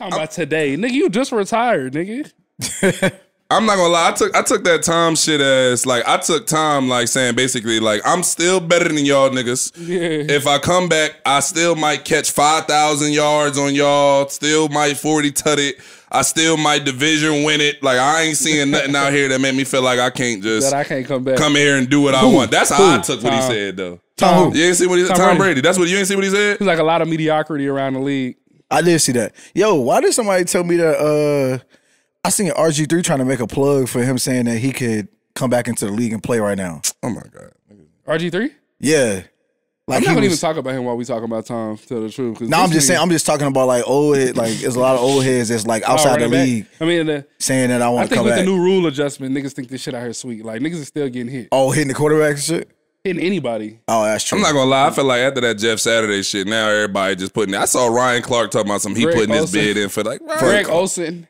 Talking about today, nigga. You just retired, nigga. I'm not gonna lie. I took I took that Tom shit as like I took Tom like saying basically like I'm still better than y'all niggas. Yeah. If I come back, I still might catch five thousand yards on y'all. Still might forty tut it. I still might division win it. Like I ain't seeing nothing out here that made me feel like I can't just that I can't come back. come here and do what I Who? want. That's how I Who? took what he Tom. said though. Tom, You ain't see what he said? Tom Tom Brady. Brady. That's what you ain't see what he said. He's like a lot of mediocrity around the league. I did see that. Yo, why did somebody tell me that? uh I seen RG three trying to make a plug for him saying that he could come back into the league and play right now. Oh my god. RG three. Yeah, like I'm not gonna was- even talk about him while we talking about Tom. To tell the truth. No, this I'm just saying. I'm just talking about like old head. Like there's a lot of old heads that's like Oh, outside the running back. league I mean, the, saying that I I want to think come with back. the new rule adjustment, niggas think this shit out here sweet. Like niggas is still getting hit, oh, hitting the quarterback and shit. Hitting anybody. Oh, that's true. I'm not gonna lie. I feel like after that Jeff Saturday shit, now everybody just putting. I saw Ryan Clark talking about some. He Greg putting his bid in for like. Greg Olsen.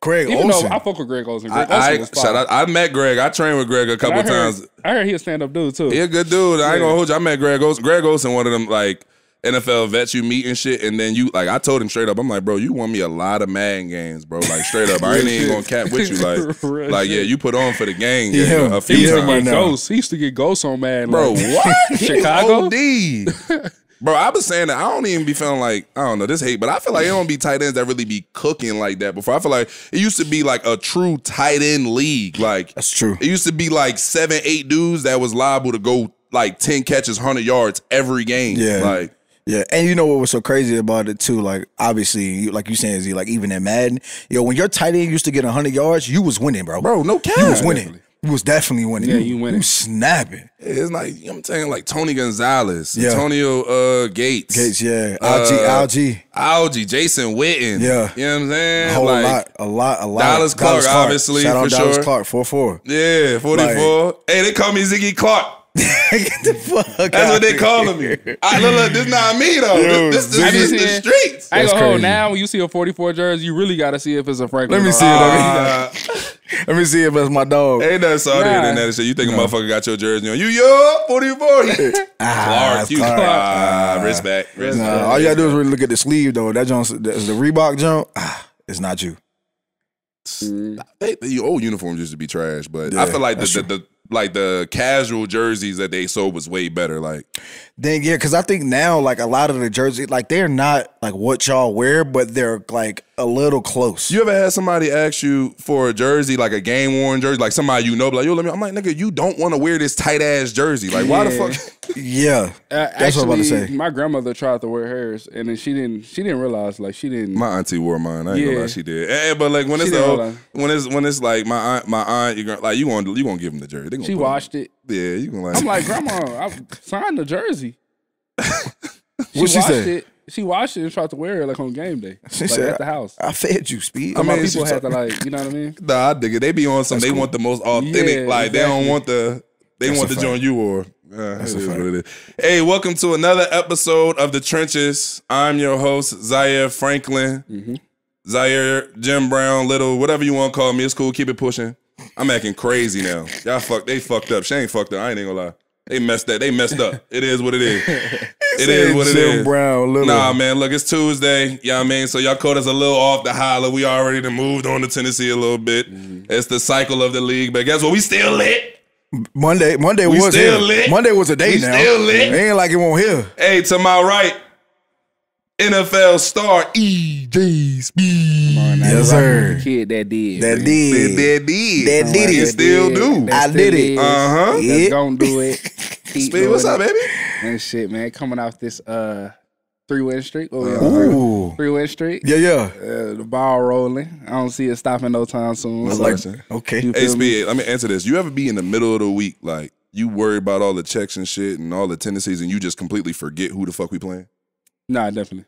Craig Even Olsen. though I fuck with Greg Olsen. Greg I, Olsen I, was shout out, I met Greg. I trained with Greg a couple I heard, times. I heard he a stand up dude too. He a good dude. I ain't Yeah. gonna hold you. I met Greg Olsen. Greg Olsen, one of them like NFL vets you meet and shit. And then you like, I told him straight up, I'm like, bro, you won me a lot of Madden games, bro. Like straight up, I ain't even gonna cap with you. Like, like yeah, you put on for the game, Yeah, yeah, a few He used to get times, now. ghosts. He used to get ghosts on man. bro. Like, What Chicago? OD. Bro, I was saying that I don't even be feeling like I don't know this hate, but I feel like it don't be tight ends that really be cooking like that before. I feel like it used to be like a true tight end league. Like That's true. It used to be like seven, eight dudes that was liable to go like ten catches, hundred yards every game. Yeah. like Yeah, and you know what was so crazy about it too? Like obviously, like you saying, Z, like even in Madden, yo, when your tight end used to get hundred yards, you was winning, bro. bro, no cap. you was winning. You was definitely winning. Yeah, you winning. You snapping. It's like I'm saying like Tony Gonzalez, Yeah. Antonio uh, Gates, Gates, yeah, Algie, Uh, algae, Algie, Jason Witten. Yeah. you know what I'm saying. a whole like, lot, a lot, a lot. Dallas Clark, obviously, Shout out for Dallas sure. Clark, four four. Yeah, 44. hey, they call me Ziggy Clark. Get the fuck. That's what they calling me. I look, look, this not me though. Yo, this this, I this, just is the streets. I ain't That's gonna hold crazy. now. When you see a 44 jersey, you really got to see if it's a Franklin. Let me see it. Uh, Let me see if it's my dog. ain't nothing salty Nah. than that shit. You think a motherfucker got your jersey on? You yo, 44. Ah, Clark, you Clark. ah, respect. respect. Nah, all you gotta do is really look at the sleeve though. That Jones, that's the Reebok jump. Ah, it's not you. They, the old uniforms used to be trash, but I feel like the, the, the like the casual jerseys that they sold was way better. Like Then yeah, because I think now like a lot of the jerseys, like they're not like what y'all wear, but they're like a little close. You ever had somebody ask you for a jersey, like a game worn jersey, like somebody you know, be like, yo, let me. I'm like, nigga, you don't want to wear this tight ass jersey. Like, why the fuck? yeah, Uh, that's what I'm about to say. My grandmother tried to wear hers, and then she didn't. She didn't realize like she didn't. My auntie wore mine. I ain't gonna Yeah. lie, she did. Eh, eh, but like when She it's didn't the, realize. when it's when it's like my aunt, my aunt, you're gonna like you gonna you gonna give them the jersey. They gonna she put 'em- washed it. Yeah, you gonna like. I'm like, Grandma, I signed the jersey. She What she washed said? it. She washed it and tried to wear it like on game day, She like said, at the house. I fed you, speed. I mean, people had to like, you know what I mean? Nah, I dig it. They be on some. they want the most authentic. Yeah, like they don't want the. They That's want the joint you or. Uh, it what it is. Hey, welcome to another episode of the Trenches. I'm your host Zaire Franklin. Mm-hmm. Zaire Jim Brown, little whatever you want to call me. It's cool. Keep it pushing. I'm acting crazy now. Y'all fuck. They fucked up. She ain't fucked up. I ain't even gonna lie. They messed that. They messed up. It is what it is. It is what it Jim is. Brown, little. Nah, man, look, it's Tuesday. You know what I mean? So y'all caught us a little off the holler. We already moved on to Tennessee a little bit. Mm-hmm. It's the cycle of the league. But guess what? We still lit. Monday, Monday We was still here. lit. Monday was a day We now. still lit. It ain't like it won't here. Hey, to my right, NFL star E EJ Speed. Come on, now, Yes, sir. the kid that did. That man. did. That did. That did it. still do. That I still did it. Uh-huh. That Yeah. Don't do it. Speed, what's up, baby? And shit, man. Coming off this uh three win streak. Oh, yeah, three, Ooh. three win streak. Yeah, yeah. Uh, the ball rolling. I don't see it stopping no time soon. So, like- Like, okay. Hey. Speed, let me answer this. You ever be in the middle of the week, like, you worry about all the checks and shit and all the tendencies, and you just completely forget who the fuck we playing? Nah, definitely.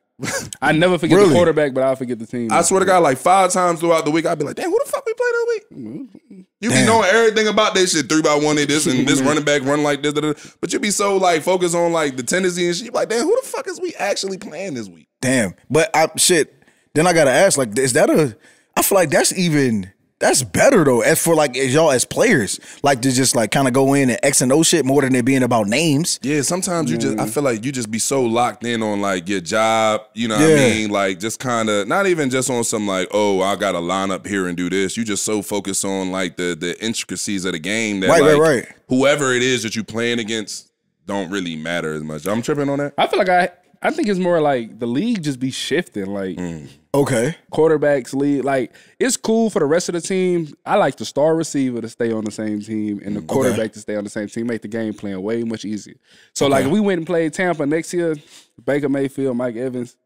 I never forget Really? the quarterback, but I'll forget the team. I swear to God, like five times throughout the week, I'd be like, damn, who the fuck we play this week? You be knowing everything about this shit, three by one, they this and this running back run like this, da, da, da. but you be so like focused on like the tendency and shit. You be like, damn, who the fuck is we actually playing this week? Damn. But I shit. Then I gotta ask, like, is that a? I feel like that's even That's better though. As for like as y'all as players, like to just like kind of go in and X and O shit more than it being about names. Yeah, sometimes you just I mm. feel like you just be so locked in on like your job, you know what Yeah. I mean? Like just kind of not even just on some like, oh, I got to line up here and do this. You just so focused on like the the intricacies of the game that Right, right, like, right. whoever it is that you playing against don't really matter as much. I'm tripping on that. I feel like I I think it's more like the league just be shifting. Like mm. Okay. quarterbacks lead. Like it's cool for the rest of the team. I like the star receiver to stay on the same team and the mm. quarterback to stay on the same team. Make the game plan way much easier. So like if we went and played Tampa next year, Baker Mayfield, Mike Evans,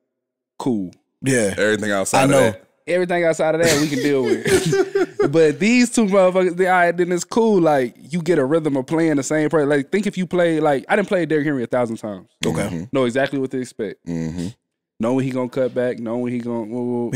cool. Yeah. Everything outside I of know. that. Everything outside of that we can deal with. but these two motherfuckers, they, all right, then it's cool. Like you get a rhythm of playing the same person. Like think if you play like I didn't play Derrick Henry a thousand times. Okay. Know exactly what to expect. Mm-hmm. Know when he gonna cut back. Know when he gonna.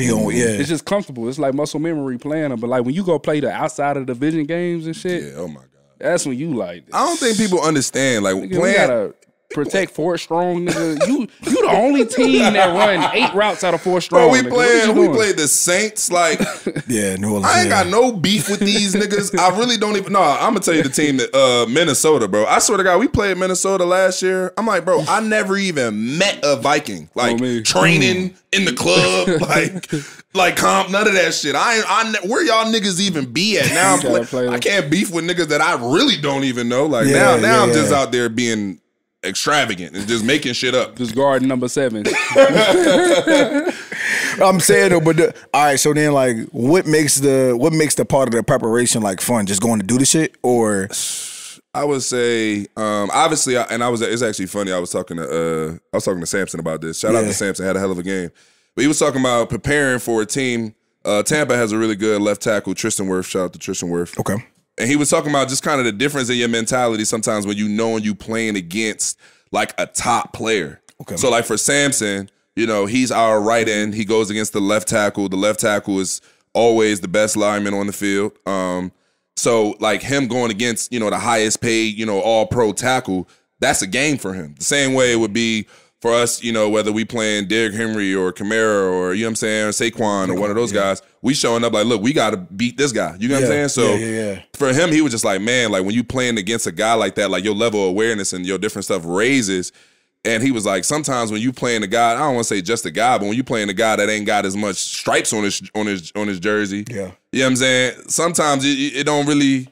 He gonna- yeah. It's just comfortable. It's like muscle memory playing them. But like when you go play the outside of the division games and shit, Yeah, oh my god. that's when you like. I don't think people understand like Nigga, we playing gotta protect Fort Strong, nigga. You you the only team that run eight routes out of Fort Strong. Bro, we nigga. What is you playing. We doing? played the Saints. Like Yeah. New Orleans. I ain't got no beef with these niggas. I really don't even. No, I'm gonna tell you the team that uh, Minnesota, bro. I swear to God, we played Minnesota last year. I'm like, bro, I never even met a Viking. Like Oh, me. training in the club, like like comp, none of that shit. I ain't. I ne- where y'all niggas even be at now? I'm play, play I can't beef with niggas that I really don't even know. Like Yeah, now, now yeah, I'm just out there being extravagant and just making shit up. Just guard number seven. I'm saying though, but the, all right. So then, like, what makes the what makes the part of the preparation like fun? Just going to do the shit, or I would say, um, obviously, I, and I was. It's actually funny. I was talking to, uh, I was talking to Samson about this. Shout out to Samson. Had a hell of a game, but he was talking about preparing for a team. Uh, Tampa has a really good left tackle, Tristan Wirfs. Shout out to Tristan Wirfs. okay, And he was talking about just kind of the difference in your mentality sometimes when you know you playing against like a top player. Okay. So like for Samson, you know, he's our right end. He goes against the left tackle. The left tackle is always the best lineman on the field. Um, so like him going against, you know, the highest paid, you know, all pro tackle, that's a game for him. The same way it would be for us, you know, whether we playing Derrick Henry or Kamara or you know what I'm saying, or Saquon or one of those guys, we showing up like, look, we gotta beat this guy. You know what I'm saying? So yeah, yeah, yeah. for him, he was just like, man, like when you playing against a guy like that, like your level of awareness and your different stuff raises. And he was like, sometimes when you playing a guy, I don't want to say just a guy, but when you playing a guy that ain't got as much stripes on his on his on his jersey, Yeah. you know what I'm saying. Sometimes it, it don't really.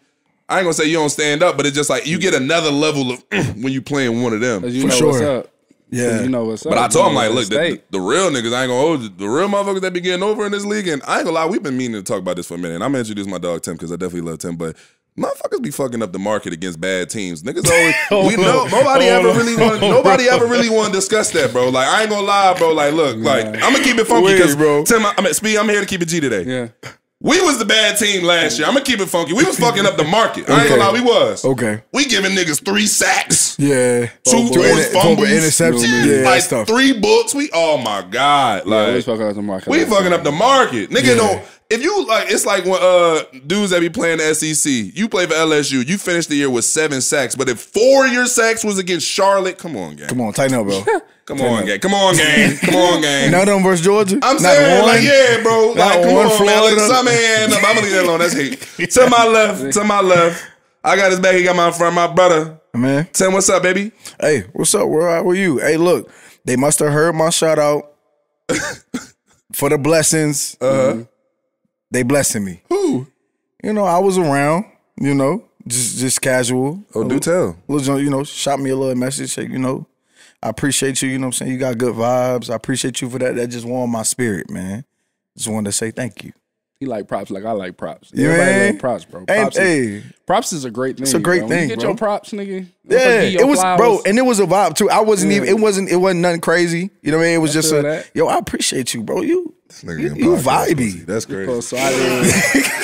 I ain't gonna say you don't stand up, but it's just like you get another level of when you playing one of them. You For know sure. What's up. 'Cause yeah, You know what's up. But I told him like, look, the, the, real niggas, I ain't gonna hold you. The real motherfuckers that be getting over in this league, and I ain't gonna lie, we've been meaning to talk about this for a minute. And I'm gonna introduce my dog Tim because I definitely love Tim, but. Motherfuckers be fucking up the market against bad teams. Niggas always we know nobody ever really want nobody ever really want to discuss that, bro. Like I ain't gonna lie, bro. Like look, like I'm gonna keep it funky because bro. Tim, I, I mean, Speed, I'm here to keep it G today. yeah. We was the bad team last year. I'm gonna keep it funky. We was fucking up the market. I ain't gonna lie, we was. okay, We giving niggas three sacks, yeah, two Fumble, forced fumble, fumbles, interception, Yeah, yeah, like that's tough. three books. We oh my god, Yeah, we like fucking up the market. we fucking up the market, nigga. Yeah. No, if you like, it's like when uh dudes that be playing the SEC. You play for LSU. You finished the year with seven sacks, but if four of your sacks was against Charlotte, come on, gang. Come on, tighten up, bro. Come on, gang. Come on, gang. Come on, gang. None of them versus Georgia. I'm Not saying, one? like, yeah, bro. Not Like, come one on, man. Like, Florida. some man. I'm gonna leave that alone. That's hate. to my left, to my left. I got his back. He got my front. My brother. man. Tim, what's up, baby? Hey, what's up? Where are you? Hey, look, they must have heard my shout out for the blessings. Uh-huh. They blessing me. Who? You know, I was around. You know, just just casual. Oh, do tell. Little, you know, shot me a little message. Say, you know, I appreciate you. You know, what I'm saying you got good vibes. I appreciate you for that. That just warmed my spirit, man. Just wanted to say thank you. He like props like I like props. You Everybody love props, bro. Hey, Props, is, hey, props is a great thing. It's a great bro. When thing, You get bro. your props, nigga. yeah, Motherfucker give it was, bro, and it was a vibe too. I wasn't Yeah. even. It wasn't. It wasn't nothing crazy. You know what I mean? It was just a. that. Yo, I appreciate you, bro. You, Nigga you, you vibey. That's crazy. Rico Suave.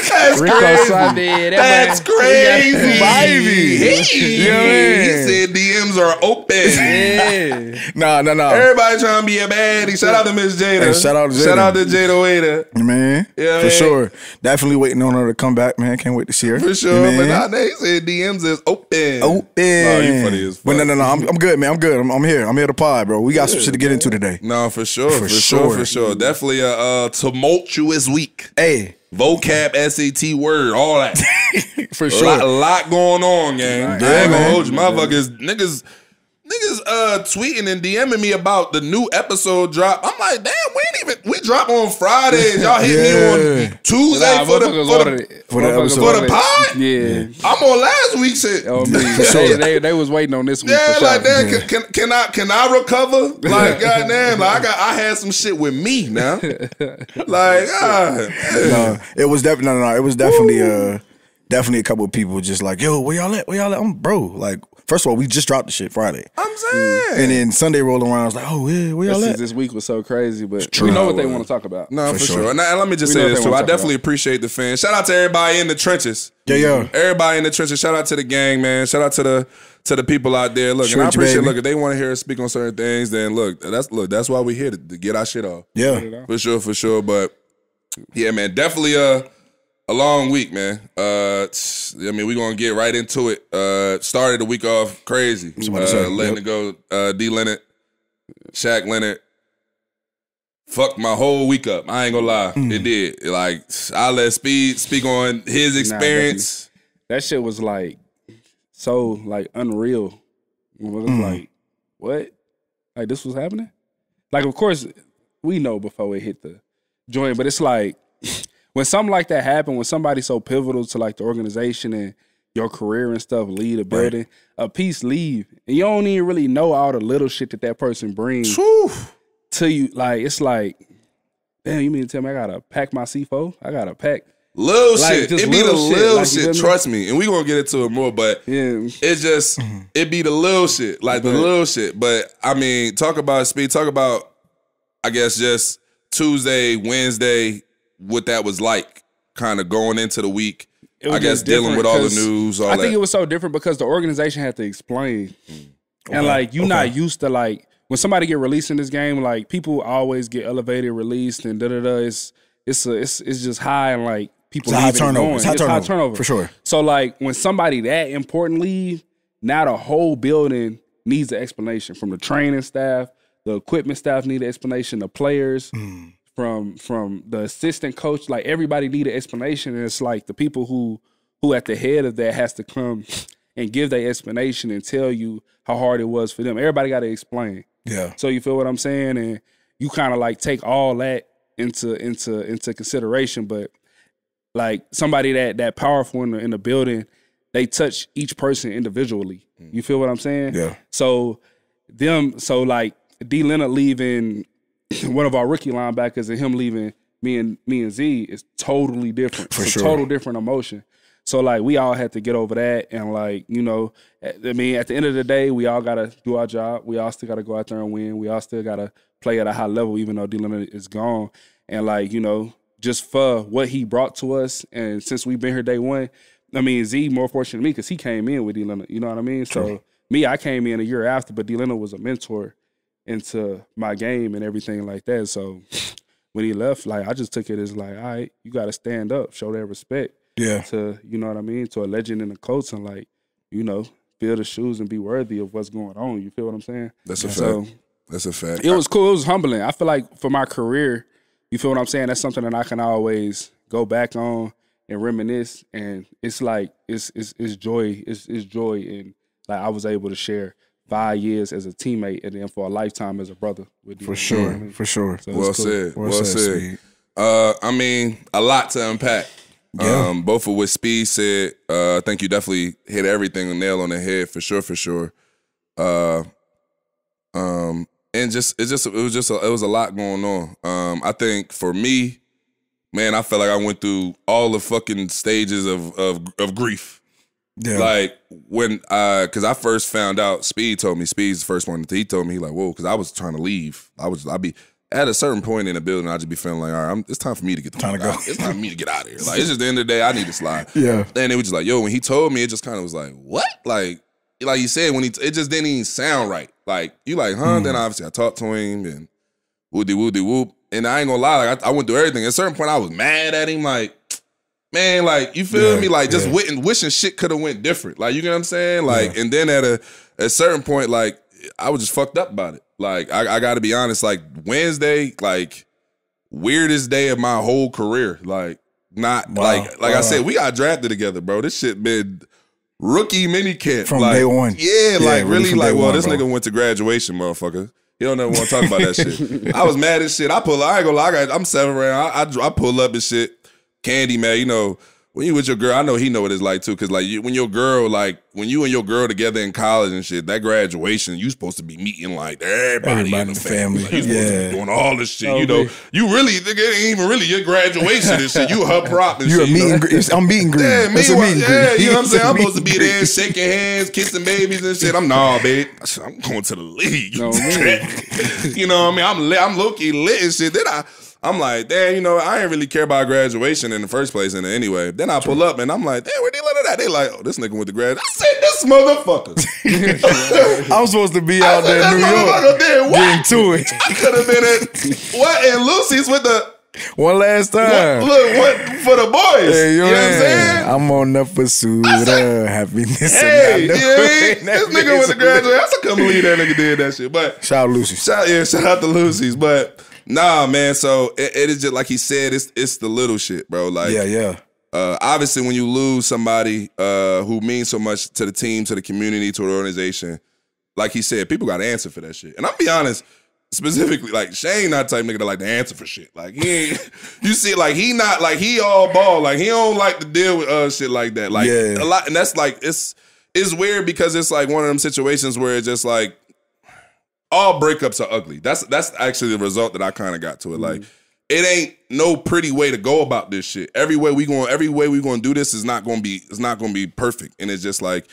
That's Rico crazy. Suave. That's crazy. Vibey. Hey. You know what He said DMs are open. Yeah. Nah, nah, nah. Everybody trying to be a baddie. Shout out to Miss Jada. Hey, shout out to Jada. Shout out to Jada Waiter. Man, Yeah, for man. sure. Definitely waiting on her to come back, man. Can't wait to see her. For You sure. know what But mean? They said DMs is open. Open. Nah, you funny as fuck. But no, no, no. I'm, I'm good, man. I'm good. I'm, I'm here. I'm here to pod, bro. We got some shit to get into today. No, for sure, for, For sure. sure. for sure. Definitely a, uh tumultuous week. Hey, Vocab, SAT, word, all that. for A sure. lot, a lot going on, gang. I ain't gonna hold you, motherfuckers. Niggas, niggas, uh, tweeting and DMing me about the new episode drop. I'm like, damn, we ain't even. We drop on Fridays. Y'all hit me on Tuesday Nah, for the for the. For the episode. For the pod? Yeah. I'm on last week's shit. Oh, me. sure. they, they, they was waiting on this week. Yeah, for like that. Can, can, can I can I recover? Like goddamn, like I got I had some shit with me now. Like ah, no, it was definitely no, no, no. It was definitely uh, definitely a couple of people just like, yo, where y'all at? Where y'all at? I'm bro. Like, first of all, we just dropped the shit Friday, I'm mm. saying. and then Sunday rolled around. I was like, oh yeah, where y'all This, at? this week was so crazy, but true. we know what they want to talk about. No, for, For sure. sure. And, and let me just We say this what too. I wanna talk definitely appreciate the fans. Shout out to everybody in the trenches. Yeah, yeah. Everybody in the trenches. Shout out to the gang, man. Shout out to the to the people out there. Look, and I Trench appreciate. baby. Look, if they want to hear us speak on certain things, then look, that's look, that's why we here to, to get our shit off. Yeah, For sure, for sure. But yeah, man, definitely a a long week, man. Uh, I mean, we're gonna get right into it. Uh, started the week off crazy. Uh, say, letting yep. it go. Uh, D Leonard, Shaq Leonard. Fucked my whole week up. I ain't gonna lie, Mm. it did. Like I let Speed speak on his experience. That shit was like so like unreal. Mm. like, what? Like this was happening? Like of course we know before it hit the joint, but it's like when something like that happen, when somebody so pivotal to like the organization and your career and stuff leave a building, a piece leave, and you don't even really know all the little shit that that person brings Whew. to you. Like it's like, damn, you mean to tell me I gotta pack my C4? I gotta pack. Little Like, shit. It be the little shit, little like, you shit. feel me? Trust me, and we gonna get into it more. But Yeah, It's just mm-hmm. it be the little shit, like the little shit. But I mean, talk about speed. Talk about, I guess, just Tuesday, Wednesday, what that was like, kind of going into the week. It was I guess dealing with all the news, all I that. think it was so different because the organization had to explain, and like you're not used to like when somebody get released in this game, like people always get elevated, released, and da da da. It's it's a, it's it's just high and like people It's a high turnover. It's high It's high turnover, turnover for sure. So like when somebody that important leave, now the whole building needs an explanation from the training staff, the equipment staff need an explanation, the players Mm. From from the assistant coach, like everybody need an explanation. And it's like the people who who at the head of that has to come and give their explanation and tell you how hard it was for them. Everybody got to explain. yeah, So you feel what I'm saying? And you kind of like take all that into into into consideration. But like somebody that that powerful in the in the building, they touch each person individually. Mm. You feel what I'm saying? Yeah. So them so like D Leonard leaving one of our rookie linebackers and him leaving me and me and Z is totally different. For it's sure. a total different emotion. So like we all had to get over that and like, you know, I mean at the end of the day, we all gotta do our job. We all still gotta go out there and win. We all still gotta play at a high level, even though D Leonard is gone. And like, you know, just for what he brought to us and since we've been here day one, I mean Z more fortunate than me because he came in with D Leonard. You know what I mean? So me, I came in a year after, but D Leonard was a mentor into my game and everything like that. So when he left, like I just took it as like, all right, you got to stand up, show that respect yeah. to you know what I mean to a legend in the coach and like you know fill the shoes and be worthy of what's going on. You feel what I'm saying? That's a So fact. That's a fact. it was cool. It was humbling. I feel like for my career, you feel what I'm saying. That's something that I can always go back on and reminisce. And it's like it's it's, it's joy. It's, it's joy and like I was able to share five years as a teammate and then for a lifetime as a brother with. For You know what I sure, mean? for sure. So well cool. said. Well, Well said. said, Uh, I mean, a lot to unpack. Yeah. Um, both of what Speed said. Uh, I think you definitely hit everything a nail on the head for sure, for sure. Uh, um, and just it just it was just a, it was a lot going on. Um, I think for me, man, I felt like I went through all the fucking stages of of of grief. Yeah, Like when uh cause I first found out Speed told me Speed's the first one that he told me he like, whoa, cause I was trying to leave. I was I'd be at a certain point in the building, I'd just be feeling like, all right, I'm, it's time for me to get the Time to go. out. It's time for me to get out of here. Like it's just the end of the day, I need to slide. yeah, And it was just like, yo, when he told me, it just kind of was like, what? Like, like you said, when he it just didn't even sound right. Like you like, huh? Then obviously I talked to him and woody woody whoop. And I ain't gonna lie, like I, I went through everything. At a certain point, I was mad at him, like, man, like you feel Yeah, me? Like just yeah. wishing, wishing shit could have went different. Like you get what I'm saying? Like, and then at a a certain point, like I was just fucked up about it. Like I, I got to be honest. Like Wednesday, like weirdest day of my whole career. Like not Wow. like like I said, we got drafted together, bro. This shit been rookie mini camp From like, day one. Yeah, Yeah, like really like well, one, this bro. nigga went to graduation, motherfucker. He don't ever want to talk about that shit. I was mad as shit. I pull. I ain't gonna lie. I got, I'm seven round. I, I I pull up and shit. Candy man, you know when you with your girl, I know he know what it's like too. Cause like you, when your girl, like when you and your girl together in college and shit, that graduation, you supposed to be meeting like everybody, Everybody in in the the family. family. Like, you supposed to Yeah. be doing all this shit. Oh, you know, man. you really nigga, it ain't even really your graduation and shit. You her prop and You a shit. meet you know? and. I'm meet and. Yeah, meanwhile, meet yeah, greet. you know what I'm saying? I'm supposed to be there shaking hands, kissing babies and shit. I'm nah, babe. I'm going to the league. No, you know what I mean? I'm lit, I'm low key lit and shit. Then I I'm like, damn, you know, I ain't really care about graduation in the first place. And anyway, then I pull up and I'm like, damn, where they let it at? They like, oh, this nigga went to grad. I said, this motherfucker. I'm supposed to be out said, there in New York getting what? to it. I could have been at what in Lucy's with the One last what, time. look what for the boys. Hey, you know what I'm saying? I'm on the pursuit of happiness. Hey, and you know I what I know mean? it. This nigga went to graduate. I still can't believe that nigga did that shit. But Shout out Lucy. shout yeah, shout out to Lucy's. But nah, man. So it, it is just like he said, it's it's the little shit, bro. Like Yeah, yeah. uh, obviously when you lose somebody uh, who means so much to the team, to the community, to the organization, like he said, people got to answer for that shit. And I'm be honest, specifically, like Shane not the type nigga that like to answer for shit. Like he ain't, you see, like he not like he all ball. Like he don't like to deal with uh shit like that. Like Yeah. a lot, and that's like it's it's weird because it's like one of them situations where it's just like all breakups are ugly. That's that's actually the result that I kind of got to it. Like it ain't no pretty way to go about this shit. Every way we going, every way we going to do this is not going to be, it's not going to be perfect. And it's just like,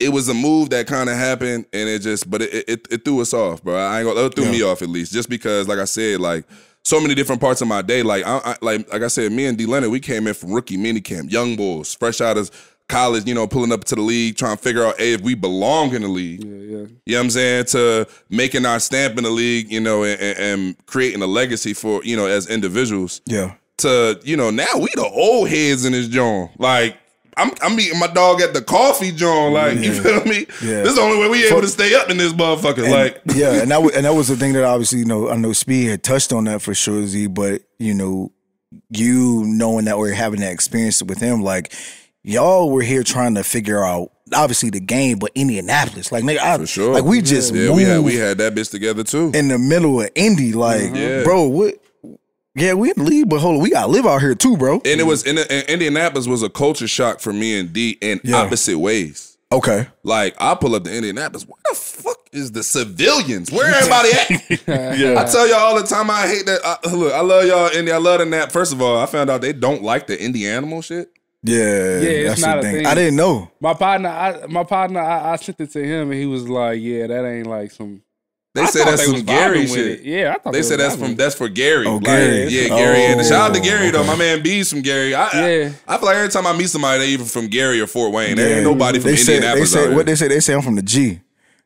it was a move that kind of happened, and it just, but it, it it threw us off, bro. I ain't gonna, it threw me off at least, just because, like I said, like so many different parts of my day, like I, I like like I said, me and D Leonard, we came in from rookie mini camp, young boys, fresh out of college, you know, pulling up to the league, trying to figure out hey, if we belong in the league. Yeah, yeah. You know what I'm saying? To making our stamp in the league, you know, and, and- creating a legacy for, you know, as individuals. Yeah. To, you know, now we the old heads in this joint. Like, I'm I'm meeting my dog at the coffee joint. Like, you feel me? Yeah. This is the only way we able to stay up in this motherfucker. And- like, yeah, and that was, and that was the thing that obviously you know I know Speed had touched on that for sure, Z. But you know, you knowing that we're having that experience with him, like y'all were here trying to figure out obviously the game, but Indianapolis, like nigga, I, For sure. like we just yeah, moved we had we had that bitch together too. in the middle of Indy, like mm-hmm. Yeah. bro, what? Yeah, we in the league, but hold on, we gotta live out here too, bro. and it was in, in Indianapolis was a culture shock for me and D in Yeah. opposite ways. Okay, Like I pull up to Indianapolis. Where the fuck is the civilians? Where everybody at? I tell y'all all the time. I hate that. I, look, I love y'all Indy. I love the nap. First of all, I found out they don't like the Indy animal shit. Yeah, yeah, it's not a thing. thing. I didn't know. My partner, I, my partner, I, I sent it to him, and he was like, "Yeah, that ain't like some." They I said that's they some Gary shit. Yeah, I thought They was said that's from that's for Gary. Oh, Like, Gary. Yeah, Gary. And Oh, shout out to Gary though. My man B's from Gary. I, I, Yeah. I feel like every time I meet somebody, they even from Gary or Fort Wayne. There ain't nobody from they said, they Indianapolis. out said here. what they say. They say I'm from the G.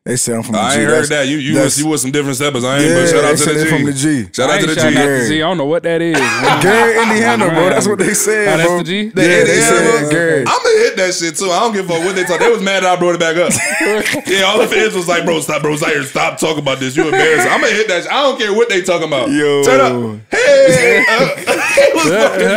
They say I'm from the I G. ain't That's- heard that. You you that's- was, you was some different steppers. I ain't. Yeah, but shout they out to said the they G. from the G. Shout I out to ain't the shouting out G. to Z. I don't know what that is. Gary, Indiana, bro. That's what they said, Oh, that's bro. the G? Yeah, The they Indiana said? Gary. I'm gonna hit that shit too. I don't give a fuck what they talk. They was mad that I brought it back up. yeah, all the fans was like, "Bro, stop, bro, Zaire, stop talking about this. You embarrassing." I'm gonna hit that. Shit. I don't care what they talking about. Yo. turn up. Hey, uh, it was fucking-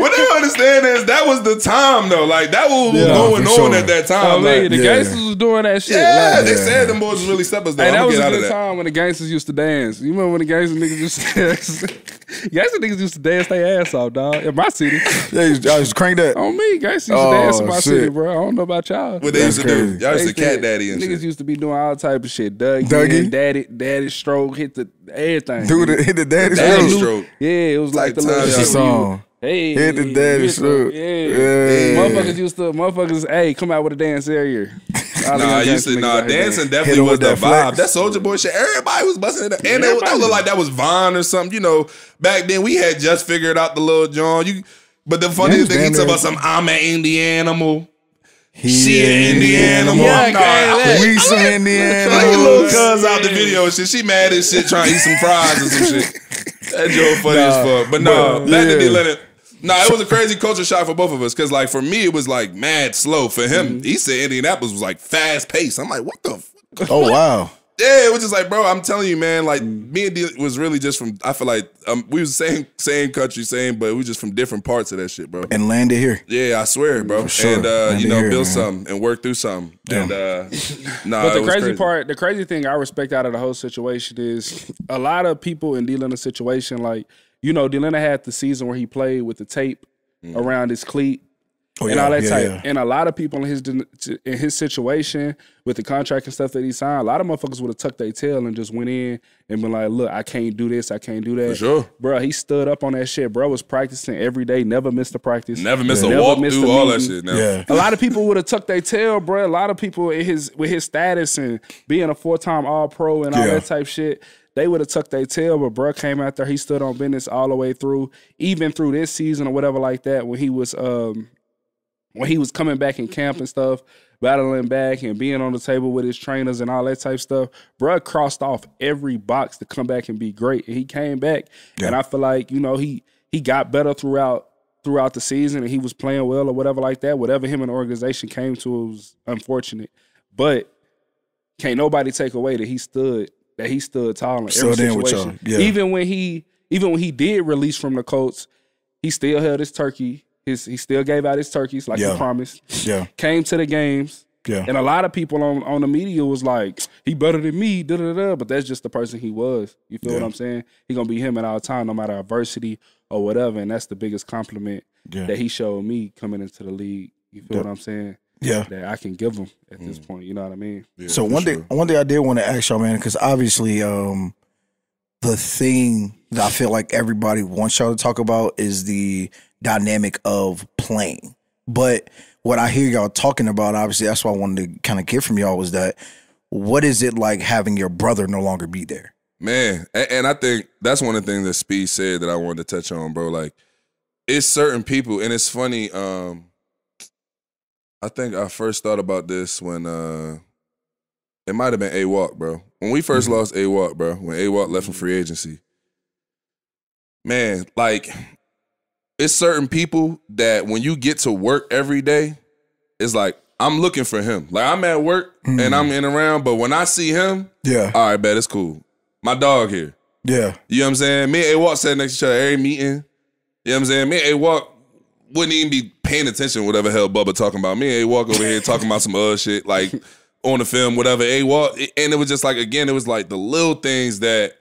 what they don't understand is that was the time though. Like that was Yeah, going for on sure. at that Oh, time. man, like, the yeah. gangsters was doing that shit. yeah, like- they said them boys was really steppers though. Hey, I'm that was get a out good time when the gangsters used to dance. You remember when the gangster niggas used to dance? gangster niggas used to dance their ass off, dog. In my city. Yeah, you- I just cranked that. On me, gangsters used Oh, to dance in my shit. city, bro. I don't know about y'all. What they That's used to do? Y'all used They to cat daddy and niggas shit. used to be doing all type of shit. Dougie, Dougie? daddy, daddy stroke, hit the everything. Dude, the- hit the daddy Daddy stroke. stroke. Yeah, it was like the Type little time, shit It's a where you- song. Hey, Hit the daddy hit the- stroke. Yeah. Yeah. motherfuckers used to motherfuckers. Hey, come out with a dance area. Nah, I used to nah. niggas out here Dancing definitely was the that vibe. flex. That Soulja Boy shit. Everybody was busting it. up. And it, that looked like that was Vine or something. You know, back then we had just figured out the little John. You, but the funniest Yeah, thing he talk about some I'm an Indianimal. He She an Indianimal. Yeah, I'm not- I I'm can't like- We some Like little cuz out the video and shit. She mad as shit trying to eat some fries or some shit. That joke funny Nah, as fuck. But no, but, back to yeah. D Leonard. No, it was a crazy culture shock for both of us. Cause like for me, it was like mad slow. For him, Mm-hmm. he said Indianapolis was like fast paced. I'm like, what the fuck? Oh wow. Yeah, it was just like, bro, I'm telling you, man. Like Mm. me and D was really just from. I feel like um, we was the same same country, same, but we just from different parts of that shit, bro. And landed here. Yeah, I swear, bro. sure. And uh, you know, hear build man. something and work through something. And uh, nah, But it the was crazy, part, the crazy thing I respect out of the whole situation is a lot of people in dealing a situation like you know, Dylan had the season where he played with the tape mm. around his cleat Oh, and yeah, all that yeah, type. yeah. And a lot of people in his in his situation with the contract and stuff that he signed, a lot of motherfuckers would have tucked their tail and just went in and been like, "Look, I can't do this, I can't do that." For sure. bro. He stood up on that shit. Bro was practicing every day, never missed a practice, never missed a Never walk missed through a all that shit. Now. Yeah. a lot of people would have tucked their tail, bro. A lot of people in his with his status and being a four time All Pro and all Yeah. that type shit, they would have tucked their tail. But bro came out there, he stood on business all the way through, even through this season or whatever like that. When he was um when he was coming back in camp and stuff, battling back and being on the table with his trainers and all that type stuff, bruh crossed off every box to come back and be great. And he came back, and I feel like you know he he got better throughout throughout the season, and he was playing well or whatever like that. Whatever him and the organization came to it was unfortunate, but can't nobody take away that he stood that he stood tall in every Stood in with situation. y'all, yeah. Even when he even when he did release from the Colts, he still held his turkey. His he still gave out his turkeys like Yeah. he promised. Yeah. Came to the games. Yeah. And a lot of people on, on the media was like, he better than me, da da da. But that's just the person he was. You feel what I'm saying? He gonna be him at all time, no matter adversity or whatever. And that's the biggest compliment Yeah. that he showed me coming into the league. You feel what I'm saying? Yeah. That I can give them at Mm. this point. You know what I mean? Yeah, So for one sure. thing, one day I did want to ask y'all, man, because obviously, um, the thing that I feel like everybody wants y'all to talk about is the dynamic of playing. But what I hear y'all talking about, obviously, that's what I wanted to kind of get from y'all was that what is it like having your brother no longer be there? Man, and, and I think that's one of the things that Speed said that I wanted to touch on, bro. Like, it's certain people, and it's funny. Um, I think I first thought about this when uh, it might have been A Walk, bro. When we 1st mm-hmm. lost A Walk, bro, when A Walk left for mm-hmm. free agency, man, like, it's certain people that when you get to work every day, it's like I'm looking for him. Like I'm at work and I'm mm-hmm. in around, but when I see him, Yeah. all right, bet it's cool. My dog here. Yeah. You know what I'm saying? Me and A Walk sat next to each other every meeting. You know what I'm saying? Me and A Walk wouldn't even be paying attention to whatever hell Bubba talking about. Me and A Walk over here talking about some other shit, like on the film, whatever. A Walk. And it was just like, again, it was like the little things that,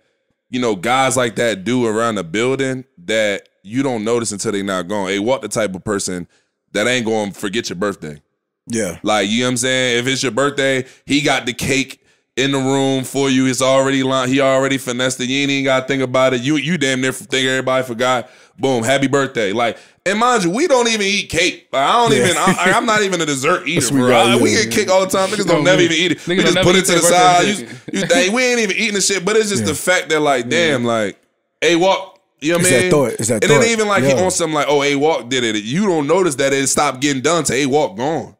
you know, guys like that do around the building that you don't notice until they not gone. A Walk the type of person that ain't going to forget your birthday. Yeah. Like, you know what I'm saying? If it's your birthday, he got the cake in the room for you. It's already lined. He already finessed it. You ain't even got to think about it. You you damn near think everybody forgot. Boom, happy birthday. Like, and mind you, we don't even eat cake. Like, I don't Yeah. even, I, I'm not even a dessert eater, bro. I- we yeah. get cake all the time. Niggas don't No, never even eat it. niggas We just put it to the side. You, you think we ain't even eating the shit, but it's just the fact that, like, damn, like, a walk. You know what I It's that mean? thought. It's that and then thought. even like he Yeah. on something like, oh, A Walk did it. You don't notice that it stopped getting done to A Walk gone.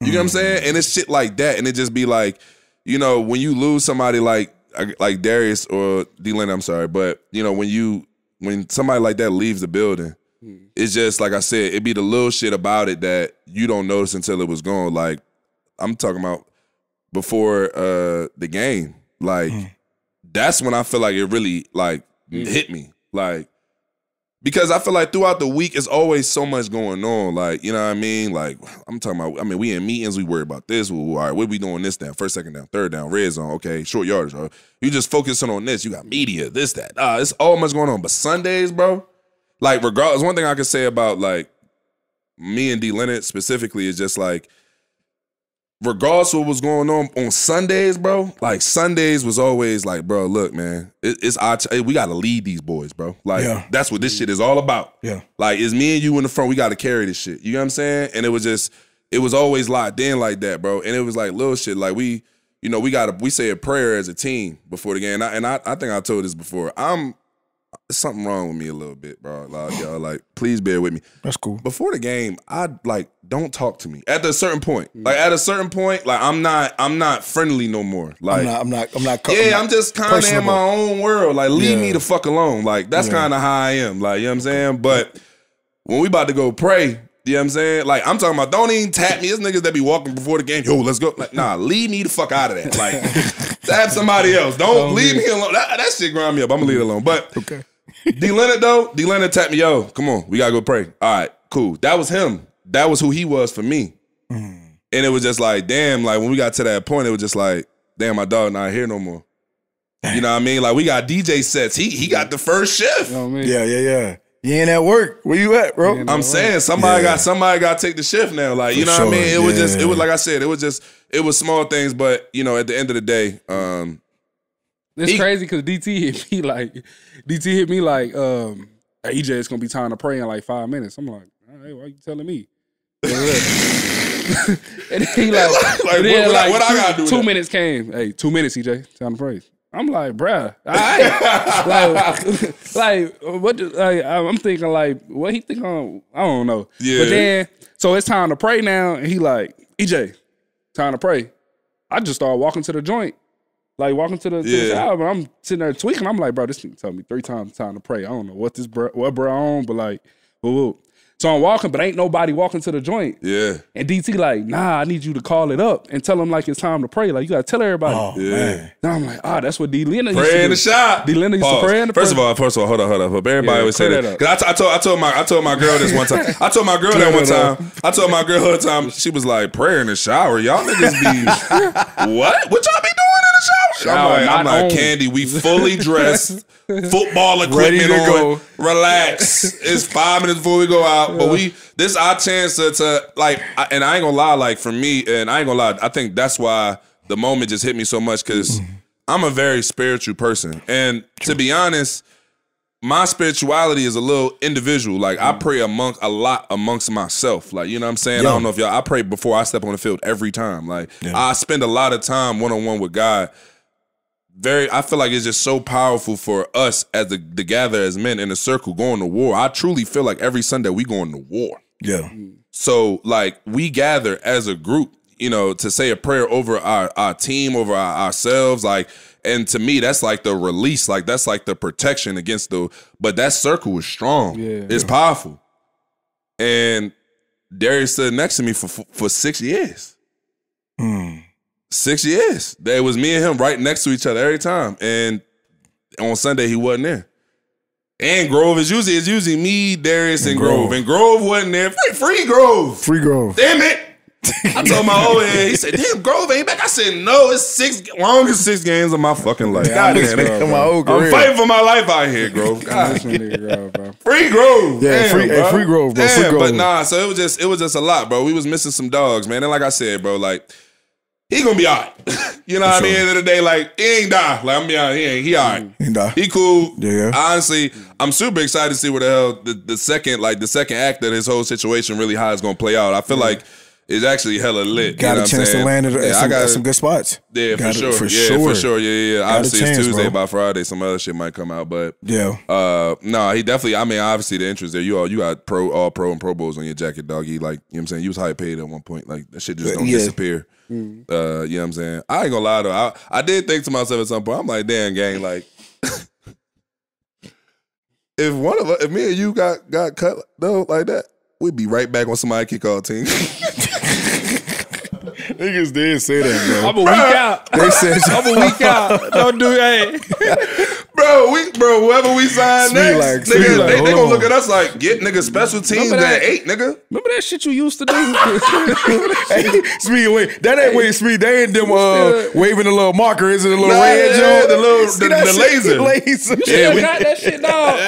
You know what I'm mm-hmm. saying? And it's shit like that. And it just be like, you know, when you lose somebody like like Darius or D I'm sorry, but you know, when you when somebody like that leaves the building, it's just like I said, it be the little shit about it that you don't notice until it was gone. Like I'm talking about before uh the game. Like that's when I feel like it really like hit me. Like because I feel like throughout the week it's always so much going on. Like, you know what I mean? Like, I'm talking about, I mean, we in meetings, we worry about this. Well, all right, what we doing this down? First, second down, third down, red zone, okay, short yardage. Bro. You just focusing on this. You got media, this, that. Ah, it's all much going on. But Sundays, bro, like, regardless, one thing I can say about like me and D Leonard specifically is just like, regardless of what was going on on Sundays, bro, like Sundays was always like, bro, look, man, it, it's our ch- we got to lead these boys, bro. Like Yeah. that's what this shit is all about. Yeah. Like it's me and you in the front. We got to carry this shit. You know what I'm saying? And it was just, it was always locked in like that, bro. And it was like little shit. Like we, you know, we got to we say a prayer as a team before the game. And I, and I, I think I told this before. I'm something wrong with me a little bit, bro. Like, y'all, like, please bear with me That's cool. before the game, I like don't talk to me at a certain point. Mm. Like at a certain point, like I'm not I'm not friendly no more. Like I'm not. I'm not. I'm not. yeah, I'm just kind of in my own world. Like leave Yeah. me the fuck alone. Like that's Yeah. kind of how I am. Like you know what I'm saying. But when we about to go pray, you know what I'm saying? Like I'm talking about, don't even tap me. There's niggas that be walking before the game. Yo, let's go. Like, nah, leave me the fuck out of that. Like, tap somebody else. Don't leave me alone. That, that shit grind me up. I'm gonna leave it alone. But Okay. D Leonard though, D Leonard tapped me, yo, come on, we gotta go pray. All right, cool. That was him. That was who he was for me. Mm. And it was just like, damn, like when we got to that point, it was just like, damn, my dog not here no more. You know what I mean? Like we got DJ sets. He he got the first shift. You know what I mean? Yeah, yeah, yeah. You ain't at work. Where you at, bro? Yeah, I'm saying somebody Yeah. got somebody got to take the shift now. Like you For know what I mean? sure, It was just it was like I said, it was just it was small things, but you know, at the end of the day, um, It's He- crazy because DT hit me like DT hit me like um hey, EJ it's gonna be time to pray in like five minutes. I'm like, all right, why you telling me? and he like, Like, and then what- what I- like what I two, gotta do two that? minutes came. Hey, two minutes, EJ, time to pray. I'm like, bruh, all right. like, like what? do- Like, I'm thinking like, what he think on? I don't know. Yeah. But then, so it's time to pray now, and he like, EJ, time to pray. I just started walking to the joint, like walking to the, to the Yeah. shower. But I'm sitting there tweaking. I'm like, bro, this nigga told me three times time to pray. I don't know what this bro, what bro on, but like, woo woo. So I'm walking, but ain't nobody walking to the joint. yeah, And DT like, nah, I need you to call it up and tell them like it's time to pray. Like you gotta tell everybody. Oh Yeah. man. And I'm like, ah, that's what D. Leonard used pray to in do. the shop. D. Leonard used to Pause. pray in the First of all, first of all, hold on, hold on. But everybody Yeah, always say that. that up. 'Cause I, t- I told I told my I told my girl this one time. I told my girl that one time. I told my girl one time. She was like, "Prayer in the shower, y'all niggas be what? What y'all be doing in the shower?" Shower, I'm like, I'm not like. Candy. We fully dressed, football equipment on. go. Relax. it's five minutes before we go out, but we this our chance to, to like. And I ain't gonna lie, like for me, and I ain't gonna lie. I think that's why the moment just hit me so much because I'm a very spiritual person, and to be honest my spirituality is a little individual. Like I pray among a lot amongst myself. Like you know what I'm saying. I don't know if y'all. I pray before I step on the field every time. Like I spend a lot of time one on one with God. Very, I feel like it's just so powerful for us as the, the gather as men in a circle going to war. I truly feel like every Sunday we going to war. Yeah. So like we gather as a group, you know, to say a prayer over our, our team, over our, ourselves, like, and to me, that's like the release, like that's like the protection against the. But that circle is strong. Yeah. it's powerful. And Darius stood next to me for for six years. Hmm. Six years. It was me and him right next to each other every time. And on Sunday he wasn't there. And Grove is usually it's usually me, Darius, and, Grove. Grove. And Grove wasn't there. Free, free Grove. Free Grove. Damn it. I told my old head, he said, damn, Grove ain't back. I said, no, it's six longest six games of my fucking life. God damn. In my old I'm fighting for my life out here, Grove. God. Nigga, bro, bro. Free Grove. Yeah, Damn, free- hey, free Grove, bro, free Grove. But nah, so it was just it was just a lot, bro. We was missing some dogs, man. And like I said, bro, like he gonna be all right. you know what I mean? At the end of the day, like he ain't die. Like I'm be honest, he ain't he all right. He die. He cool. Yeah. Honestly, I'm super excited to see where the hell the, the second, like the second act of this whole situation really how it's gonna play out. I feel like it's actually hella lit. Got you know a chance to land at, Yeah, at I got some good spots. Yeah, for Got it, sure. For yeah, sure. for sure. Yeah, yeah. Got Obviously, it's Tuesday. bro. By Friday, some other shit might come out. But Yeah. uh, no, he definitely. I mean, obviously the interest there. You all, you got pro, all pro, and pro bowls on your jacket, doggy. Like you know what I'm saying. You was high paid at one point. Like that shit just don't Yeah. disappear. Uh, you know what I'm saying. I ain't gonna lie though. I, I did think to myself at some point. I'm like, damn, gang. Like, if one of us, if me and you got got cut though like that, we'd be right back on somebody kick off team. Niggas did say that, bro. I'm a week out. They said I'm a week out. Don't do hey. Bro, we bro, whoever we sign next, like- nigga, like, they, they gonna look at us like get nigga special teams Remember at eight, nigga. Remember that shit you used to do? hey, Speed, wait, that ain't wait, Speed. They ain't them uh, waving the little marker, is it the little Nah, red yeah, joint? the little- See the- that the shit? laser. laser. Yeah, we- got that shit, dog.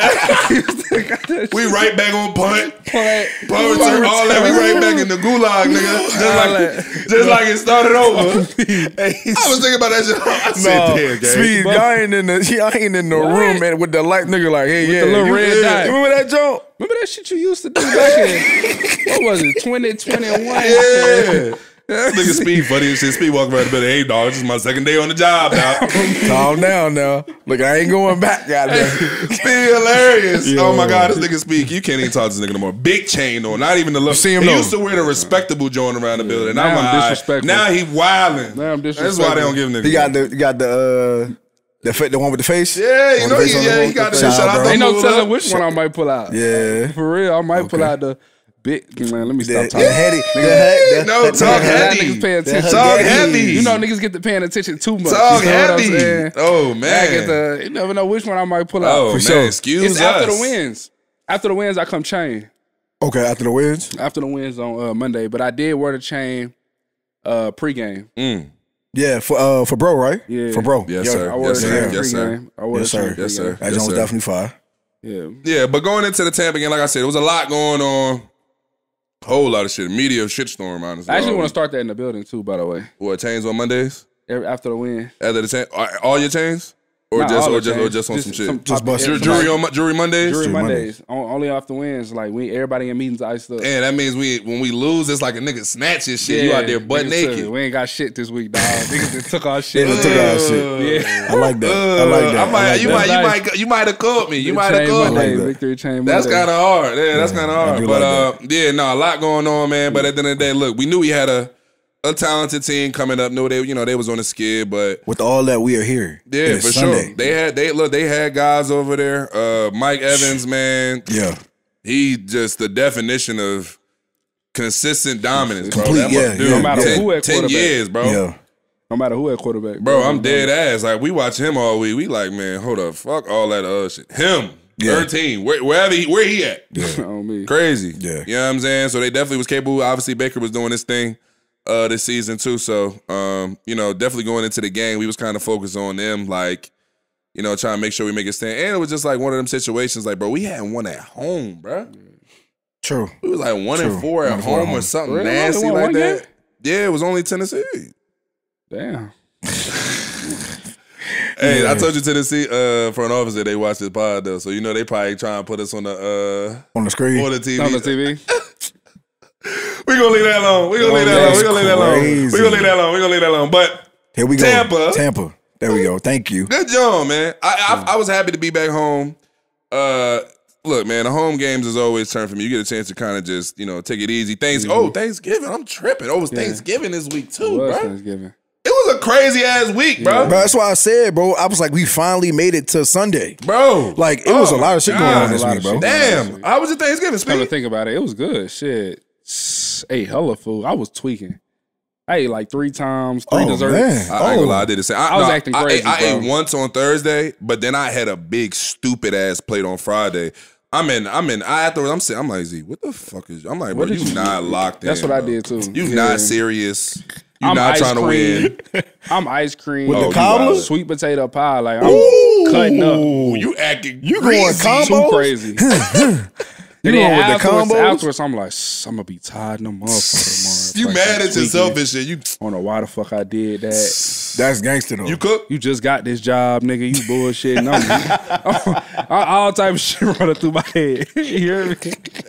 We right back on punt, Punt. punt return, all that. We right back in the gulag, nigga. Just All like, that. just like it started over. I was thinking about that shit. I said, No, damn, gang. Speed, y'all ain't in the, y'all ain't in the room, man, with the light nigga like, hey, yeah. the little you, red yeah. dot. Remember that joke? Remember that shit you used to do back in what was it, 2021? Yeah. Nigga Speed funny as shit. Speed walking around the building. Hey, dog, this is my second day on the job now. Calm down now. Look, I ain't going back, goddamn. Speed hilarious. Yo. Oh my god, this nigga speak. You can't even talk to this nigga no more. Big chain on, not even the look. see him he though. used to wear the respectable joint around the building. Now, Now I'm I'm disrespectful. Now he wilding. Now I'm disrespectful. That's why they don't give niggas. He got the, he got the, uh, The fa- the one with the face. Yeah, you know, with the face he, yeah, he got the Shout shout out, out. Ain't no telling which one I might pull out. Yeah. For real, I might pull out the big man. Let me stop the talking. heady, the, head, the, No, the, talk the- Y'all heavy. niggas pay attention. Talk heavy. You know niggas get to paying attention too much. Talk you know what I'm heavy. saying? Oh I get man. the, you never know which one I might pull out. Oh For man, sure. excuse it's us. after the wins. After the wins, I come chain. Okay, after the wins. After the wins on uh, Monday, but I did wear the chain uh, pregame. Mm. Yeah, for uh for bro, right? Yeah. For bro. Yes, Yo, sir. I wore Yes, the sir. chain Yes, sir. pregame. I wore Yes, the chain sir. Yes, sir. pregame. That Yes, joint was sir. definitely fire. Yeah. Yeah, but going into the Tampa game, like I said, it was a lot going on. Whole lot of shit. Media shitstorm, honestly. I actually All want to week. start that in the building too. By the way, What chains on Mondays? Every, after the win, After the chain, all- all your chains, or Not just or just or just on some shit. some Just bust- Ju- some jury like- on jury Mondays. Jury Jury Mondays. On- Only after wins. Like we everybody in meetings iced up. And that means we when we lose, it's like a nigga snatch his shit. you out there butt niggas took naked. it. We ain't got shit this week, dog. niggas just took our shit. They took our shit. Yeah. I like that. I like that. I might, I like you that. might, you Nice. might, you might have caught me. You might have chain caught me. Monday. Victory chain That's kind of hard. Yeah, that's kind of hard. But uh, yeah, no, a lot going on, man. But at the end of the day, look, we knew we had a a talented team coming up. No, they, you know, they was on the skid, but With all that, we are here. yeah, for Sunday. sure. They had they look, they had guys over there. Uh, Mike Evans, man, Yeah. he just the definition of consistent dominance, bro. Complete, That yeah, mother- dude, yeah. No matter 10, who at 10 years, bro. Yeah. No matter who at quarterback, Bro, I'm dead ass. Like we watch him all week. We like, man, hold up, fuck all that other shit. Him, Yeah. thirteen, where, wherever he, where he at? on me. Crazy. Yeah. You know what I'm saying? So they definitely was capable. Obviously, Baker was doing this thing uh this season too. So um, you know, definitely going into the game, we was kind of focused on them, like, you know, trying to make sure we make a stand. And it was just like one of them situations, like, bro, we hadn't won at home, bro. True. We was like one True. and four at One home or something Really? nasty like one that. game? Yeah, it was only Tennessee. Damn. Hey, I told you Tennessee uh front office that they watch this pod though, so you know they probably trying to put us on the On the screen. uh on the TV. On the TV. We gonna leave that alone. We gonna leave that alone. We gonna leave that alone. We crazy. gonna leave that alone. We gonna leave that alone. But Here we go. Tampa. Tampa. There we go. Thank you. good job, man. I, I I was happy to be back home. Uh, look, man, the home games is always turn for me. You get a chance to kind of just you know take it easy. Thanks. Oh, Thanksgiving. I'm tripping. Oh, it was Thanksgiving this week too, it was bro. Thanksgiving. It was a crazy ass week, bro. Bro, that's why I said, bro. I was like, we finally made it to Sunday. Bro, Like, it was Oh a lot of shit my going on this A lot week, of bro. Damn, how was your Thanksgiving? Come to Speak. think about it, it was good. Shit. S- Ate hella food. I was tweaking. I ate like three times, three Oh, desserts. man. I, I ain't Oh. gonna lie, I did the same. I, I was no, acting I crazy, ate, I ate once on Thursday, but then I had a big stupid ass plate on Friday. I'm in. I'm in. I afterwards. I'm sitting. I'm like, Z, what the fuck is? I'm like, bro, you did you- not locked in. That's what I did too. You Yeah. not serious. You I'm not ice trying to win. I'm ice cream. With Oh, the you cobbler? Sweet potato pie. Like I'm cutting up. Ooh, you acting. You going greasy. combo? Too crazy. You know, then going with the afterwards, combos? afterwards, I'm like, I'm gonna be tired no motherfucker tomorrow. You Fucking mad at yourself tweaking. and shit. You I don't know why the fuck I did that. That's gangster though. you cook. You just got this job, nigga. You bullshitting. I'm, all, all type of shit running through my head. you hear me?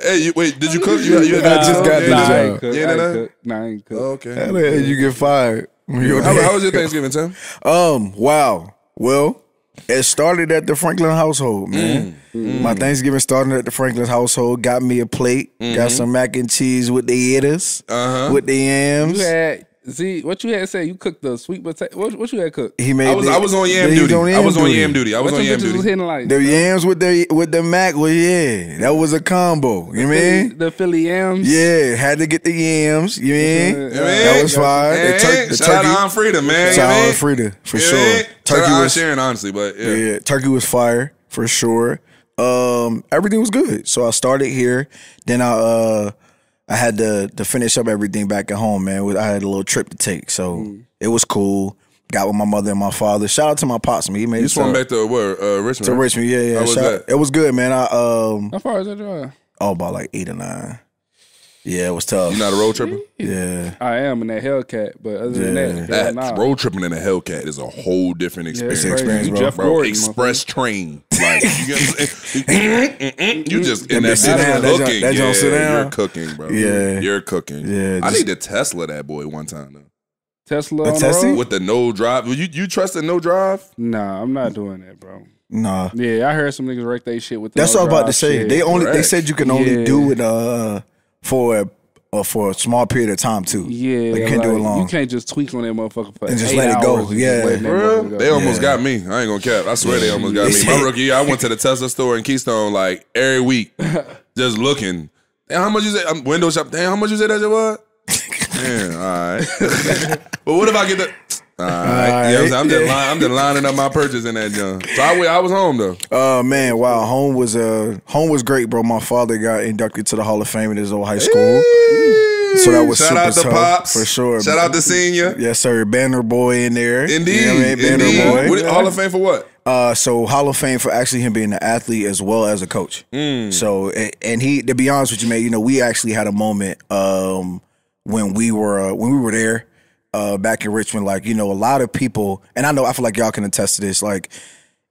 Hey, you, wait. Did you cook? You, you had I just got this Nah, I yeah. ain't job. cook. You I ain't ain't cook. Nah, I ain't cook. Okay. How the you get fired? How, how was your Thanksgiving, Tim? Um, wow. Well, it started at the Franklin household, man. Mm. My Thanksgiving started at the Franklin household. Got me a plate. Mm-hmm. Got some mac and cheese with the eaters, Uh-huh. with the yams. You had see what you had said. You cooked the sweet potato. What, what you had cooked? he made. I was the- I was on yam he was duty. I was on yam duty. I was What on them yam bitches was duty. hitting like The yams with the with the mac was yeah. That was a combo. You mean? the Philly yams. Yeah, had to get the yams. You mean? Yeah, You That mean? was fine. The, tur- the shout out to turkey. Aunt Frida, man. Shout you out to Frida for You sure. mean? Shout Turkey out was Sharon, honestly, but yeah. yeah, turkey was fire for sure. Um, everything was good. So I started here. Then I uh I had to to finish up everything back at home, man. I had a little trip to take, so Mm. it was cool. Got with my mother and my father. Shout out to my pops, man. He made You it swung back to where? Uh, Richmond. to right? Richmond. Yeah, yeah. How was Shout- that? It was good, man. I um How far is that drive? oh about like eight or nine. Yeah, it was tough. You not a road tripper? yeah. I am in that Hellcat, but other than Yeah. that, hell That nah. road tripping in a Hellcat is a whole different Yeah, experience. it's experience, You bro. Jeff Bro, Gordon, express train. Like you, get what I'm saying? You just in That that bitch sit bitch down, that cooking. joint- that joint sit yeah, down. you're cooking, bro. Yeah. you're cooking. Yeah, I just- need to Tesla that boy one time though. Tesla A on the road? With the no drive, you you trust the no drive? Nah, I'm not doing that, bro. Nah. Yeah, I heard some niggas wreck they shit with. The That's no what I was about to drive say. shit. They only they Correct. said you can only Yeah. do it uh for uh, for a small period of time too. Yeah, like, you can't do it like, long. You can't just tweak on that motherfucker for And just eight let it go. hours and just Yeah. Bro, go. they almost Yeah. got me. I ain't gonna cap. I swear they almost got They me. said- My rookie year, I went to the Tesla store in Keystone like every week, just looking. Damn, how much you say? I'm window shop. Damn, how much you say that shit was? Damn, all right. but what if I get the? All right, you know what I'm, just Yeah. line, I'm just lining up my purchase in that junk. So I, I was home though. Uh man, wow, home was uh home was great, bro. My father got inducted to the Hall of Fame in his old high school. So that was Shout super out to tough, pops for sure. Shout out to senior. Yes, sir. Banner boy in there. Indeed, You know I mean? Banner indeed. boy. What- Hall of Fame for what? Uh, so Hall of Fame for actually him being an athlete as well as a coach. Hmm. So and he, to be honest with you, man, you know, we actually had a moment um, when we were uh, when we were there uh, back in Richmond. Like you know, a lot of people, and I know I feel like y'all can attest to this. Like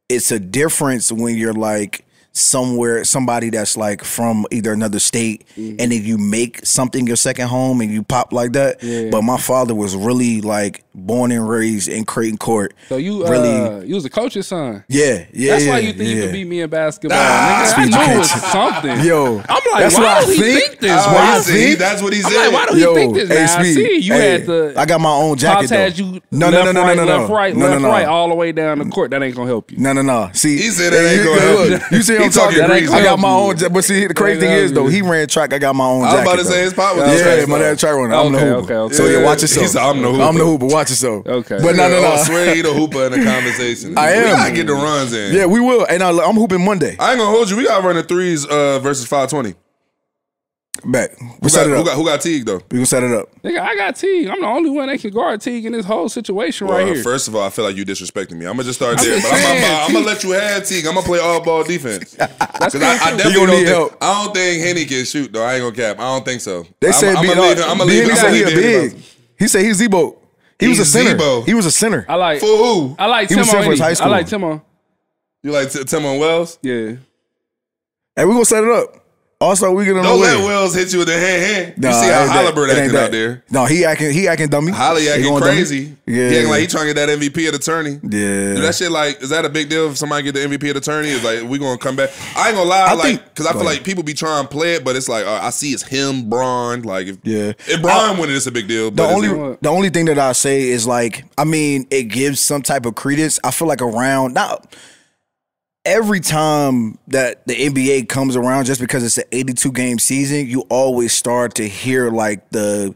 it's a difference when you're like somewhere somebody that's like from either another state Mm-hmm. and then you make something your second home and you pop like that but my father was really like born and raised in Creighton Court So you really uh, you was a coach's son. yeah yeah That's yeah, why you think you could beat me in basketball. Ah, nigga. I knew it was something. Yo, I'm like, that's why what I do he think. think this? Oh, Why you do see, see? that's what he I'm said. like, why do he think this? hey, Now, I Speed, see you hey, had the I got my own jacket Pops had though. you No, no, left, no, no, right, no, no, left, right, no, no, left, no. right, all the way down the court. That ain't gonna help you. No, no, no. See, He said that ain't you- gonna help look, you. You see, He I'm talking talking. greasy. I got my own. But see, the crazy thing is though, he ran track. I got my own. I was about to say his pop was yeah, my dad track runner. I'm the hooper. okay, okay. So yeah, Yeah, watch he yourself. said, "I'm the hooper." I'm the hooper. Watch yourself. Okay. But no, no, I no. swear he the hooper in the conversation. I am. We am. gotta get the runs in. Yeah, we will. And I, I'm hooping Monday. I ain't gonna hold you. We gotta run the threes uh, versus 520. Bet. We Who set got, it who up. got who got Teague though? We gonna set it up. Nigga, I got Teague. I'm the only one that can guard Teague in this whole situation right here. First of all, I feel like you disrespecting me. I'm gonna just start there, just but I'm, saying, I'm, I'm gonna let you have Teague. I'm gonna play all ball defense. Cause I, I definitely don't think, help. I don't think Henny can shoot though. I ain't gonna cap. I don't think so. They said I'm, big. I'm gonna leave. it- I'm gonna leave. He it- I'm said gonna he a leave it- big. He said he's Zebo. He was a center. Zebo. He was a center. I like For who? I like He Timo. sent for his Henny. high I like Timo. You like T- Timon Wells? Yeah. Hey, we gonna set it up. Also, we gonna Don't know let. Wells hit you with the hand hand. You Nah, see how Halliburton acting that. out there. No, he acting. He acting dummy. Holly acting going dummy. crazy. Yeah. He acting like he trying to get that MVP of the tourney. Yeah. Do that shit like is that a big deal if somebody get the MVP of the tourney? Is like we gonna come back? I ain't gonna lie, I like because I feel go like people be trying to play it, but it's like uh, I see it's him, Bron. Like if Yeah. if Bron winning, it's a big deal. The But only only the only thing that I say is like I mean it gives some type of credence. I feel like around not every time that the NBA comes around, just because it's an 82 game season, you always start to hear like the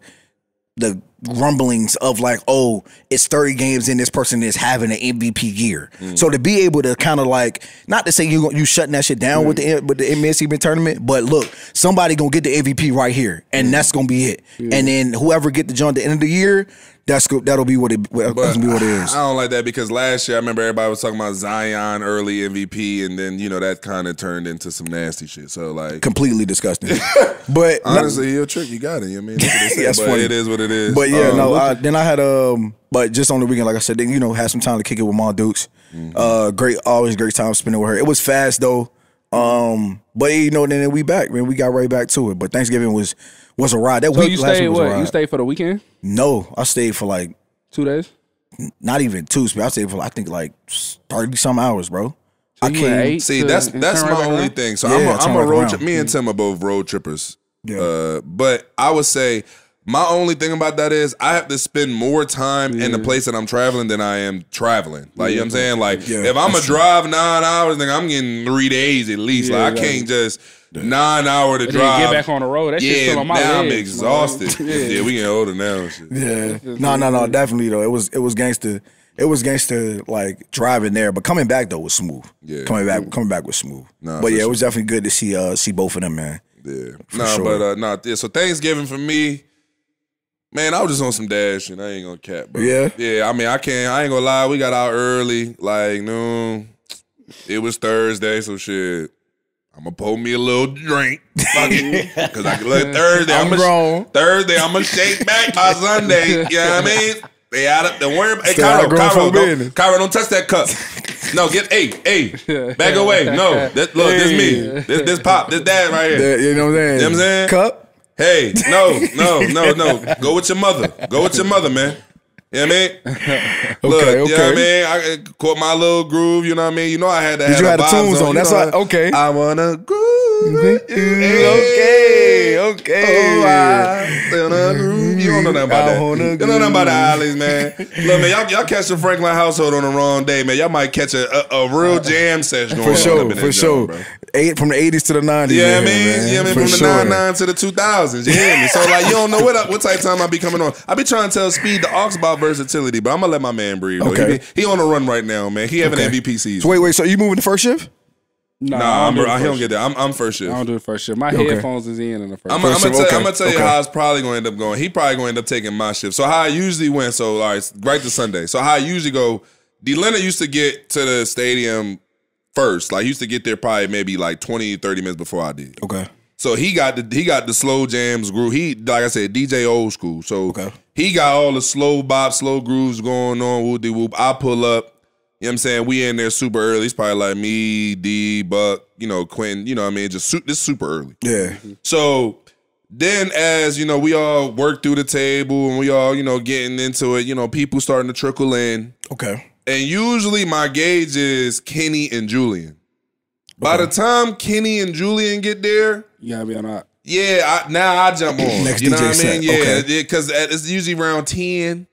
the rumblings of like, oh, it's 30 games and this person is having an MVP year. Mm. So to be able to kind of like, not to say you you shutting that shit down with the with the MSCB tournament, but look, somebody gonna get the MVP right here, and mm. that's gonna be it. And then whoever get the joint at the end of the year, that's go, that'll be what it that's But gonna be what it is. I don't like that because last year I remember everybody was talking about Zion early MVP, and then you know that kind of turned into some nasty shit. So like, Completely disgusting. but honestly, you're a trick. You got it. I mean, look at this That's but funny. it is what it is. But yeah, Um, no. I, then I had um, but just on the weekend, like I said, then you know, had some time to kick it with Ma Dukes. Mm-hmm. Uh, great, always great time spending with her. It was fast though. Um, but you know, then we back, man. We got right back to it. But Thanksgiving was was a ride. That So week you last stayed week was a what? ride. You stayed for the weekend? No, I stayed for like Two days? not even two. I stayed for I think like thirty some hours, bro. I you can't. See, that's that's my right only around? thing. So Yeah, I'm a, turn I'm a road around. trip. Me and Tim are both road trippers. Yeah. Uh, but I would say my only thing about that is I have to spend more time in the place that I'm traveling than I am traveling. Like you know what I'm saying? Like Yeah, if I'm a that's true. drive nine hours, then I'm getting three days at least. Yeah, like I can't just nine hour to And drive. get back on the road. That shit's yeah, still on my now I'm exhausted. yeah. Yeah. we getting older now. shit. Yeah. No, no, no. Definitely though. It was it was gangster. It was gangster like driving there, but coming back though was smooth. Yeah. Coming back, coming back was smooth. Nah, but for yeah, it was definitely good to see uh see both of them, man. Yeah. Nah, sure. but uh nah, yeah, so Thanksgiving for me, man, I was just on some dash and I ain't gonna cap, bro. Yeah? Yeah, I mean I can't I ain't gonna lie, we got out early, like noon. It was Thursday, so shit. I'm gonna pour me a little drink. Fuck it. Cause I can look Thursday. I'm I'ma- grown. Thursday, I'm gonna shake back by Sunday. You know what I mean? They out of don't worry hey Stay out Cairo, Cairo, don't, business. Cairo, don't touch that cup. No, get hey, hey, back away. No, that, look, this me. This this pop, this dad right here. That- you know what I'm saying? You know what I'm saying? Cup. Hey, no, no, no, no. Go with your mother. Go with your mother, man. You know what I mean? Look, Okay, you know what I mean? I uh, caught my little groove, you know what I mean? You know I had to have you the the tunes on? you That's why- okay. I wanna groove. Mm-hmm. Okay, okay. Oh, I, wanna mm-hmm. groove. you don't know nothing about that. You don't know nothing about the alleys, man. Look, man, y'all, y'all catch the Franklin household on the wrong day, man. Y'all might catch a, a, a real uh, jam session For on sure, up in for sure. Joint, bro. Eight from the eighties to the nineties. Yeah, I mean, yeah, I mean, for from the sure. nine nine to the two thousands. You hear me? So like, you don't know what what type of time I be coming on. I be trying to tell Speed the Ox about versatility, but I'm gonna let my man breathe. Okay. He, he on a run right now, man. He having Okay. MVP season. So wait, wait. So you moving to first shift? Nah, Nah, I'm, do the I, he don't get that. I'm, I'm first shift. I don't do the first shift. My Okay. headphones is in in the 1st I'm, I'm, gonna shift, tell, okay, I'm gonna tell you okay. how it's probably going to end up going. He probably going to end up taking my shift. So how I usually went. So all right, right to Sunday. So how I usually go. D. Leonard used to get to the stadium first. Like he used to get there probably maybe like 20, 30 minutes before I did. Okay. So he got the he got the slow jams groove. He like I said, DJ old school. So Okay. he got all the slow bop, slow grooves going on. Whoop de whoop. I pull up. You know what I'm saying? We in there super early. It's probably like me, D, Buck, you know, Quentin, you know what I mean? Just su- this super early. Yeah. So then as, you know, we all work through the table and we all, you know, getting into it, you know, people starting to trickle in. Okay. And usually my gauge is Kenny and Julian. By the time Kenny and Julian get there, You gotta be on that. yeah, I, now I jump on. Next you know DJ what I set, mean? Yeah, okay. because it's usually around 10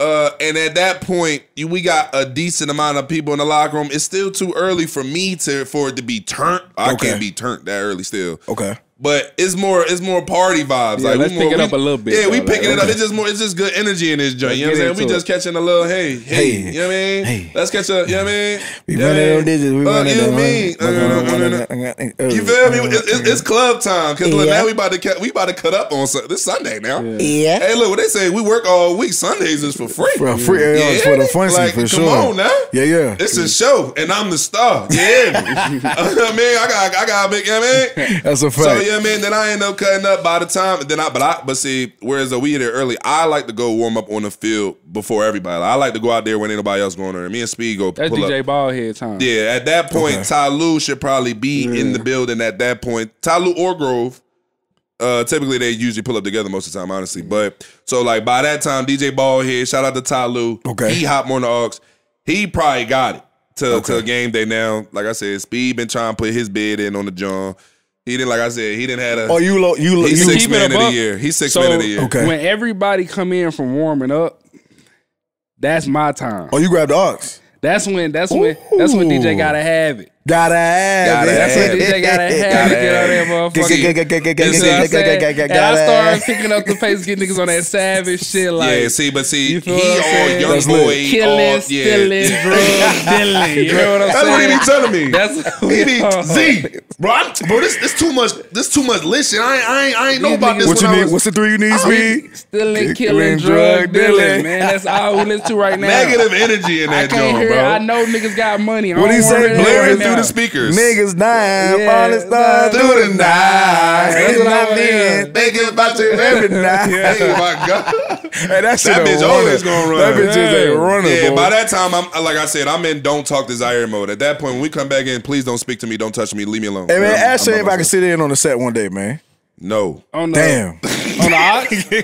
Uh, and at that point, we got a decent amount of people in the locker room. It's still too early for me to for it to be turned. I Okay. can't be turned that early still. Okay. But it's more it's more party vibes. Yeah, like let's we more, pick it we- up a little bit, Yeah, we though, picking like, it up. It's just more. It's just good energy in this joint. You know what I'm saying? We just it. catching a little hey, hey. Hey. You know what I mean? Hey. Let's catch a. You know what I mean? We You know what I running on digits. We Uh, running you on what mean? You feel me? It's, it's, it's club time because look, now we about to cut, we about to cut up on this Sunday now. Yeah. Hey, look what they say. We work all week. Sundays is for free. For free, yeah, it's for the fun like, for come on now. Yeah, yeah. It's a show, and I'm the star. Yeah, I mean, I got, I got a big. You know what I mean, That's a so fact. yeah, man. Then I end up cutting up by the time. Then I, but I, but see, whereas we there early, I like to go warm up on the field before everybody. I like to go out there when ain't nobody else going there. Me and Speed go That's pull DJ up. Ballhead time. Yeah, at that point, Okay. Ty Lue should probably be in the building at that point. Ty Lue or Grove. Uh, typically they usually pull up together most of the time, honestly. But so like by that time, DJ Ballhead, shout out to Ty Lue. Okay. He hopped on the aux. He probably got it to, Okay. to game day now. Like I said, Speed been trying to put his bid in on the John. He didn't like I said, he didn't had a Oh, you lo- you lo- he's you six keep it man of the above- year. He's six So man of the year. Okay. when everybody come in from warming up, that's my time. Oh, you grabbed the aux. That's when that's when that's when DJ gotta have it. Gotta have Gotta it. That's when DJ gotta have Get on that motherfucker. What saying? And I started picking up the pace, getting niggas on that savage shit. Like yeah, see, but see, You he feel what I'm all saying? young That's boy, lit. all, killing, yeah. stealing, drug dealing. You know what I'm That's what he be telling me. That's what He be what Z, bro. I'm, bro, this this too much. This too much lit shit. I ain't I ain't, I ain't know about this. What you need? was What's the three you need, Speed? Stealing, Killing, killing, drug drug dealing, dealing. man. That's all we listen to right now. negative energy in I that joint, bro. I know niggas got money. What he wanna say? hear that Blaring right through the speakers. Niggas dying, Yeah, falling stars nah, through the night. That's what I And wanna thinking about you every night. Hey, my God. Hey, that shit That bitch always gonna run. That bitch is a Yeah. runner, Yeah, boy. by that time, I'm like I said, I'm in don't talk desire mode. At that point, when we come back in, please don't speak to me, don't touch me, leave me alone. Hey man, I'm- ask I'm if I can sit in on the set one day, man. No. On the, Damn. On the odds? you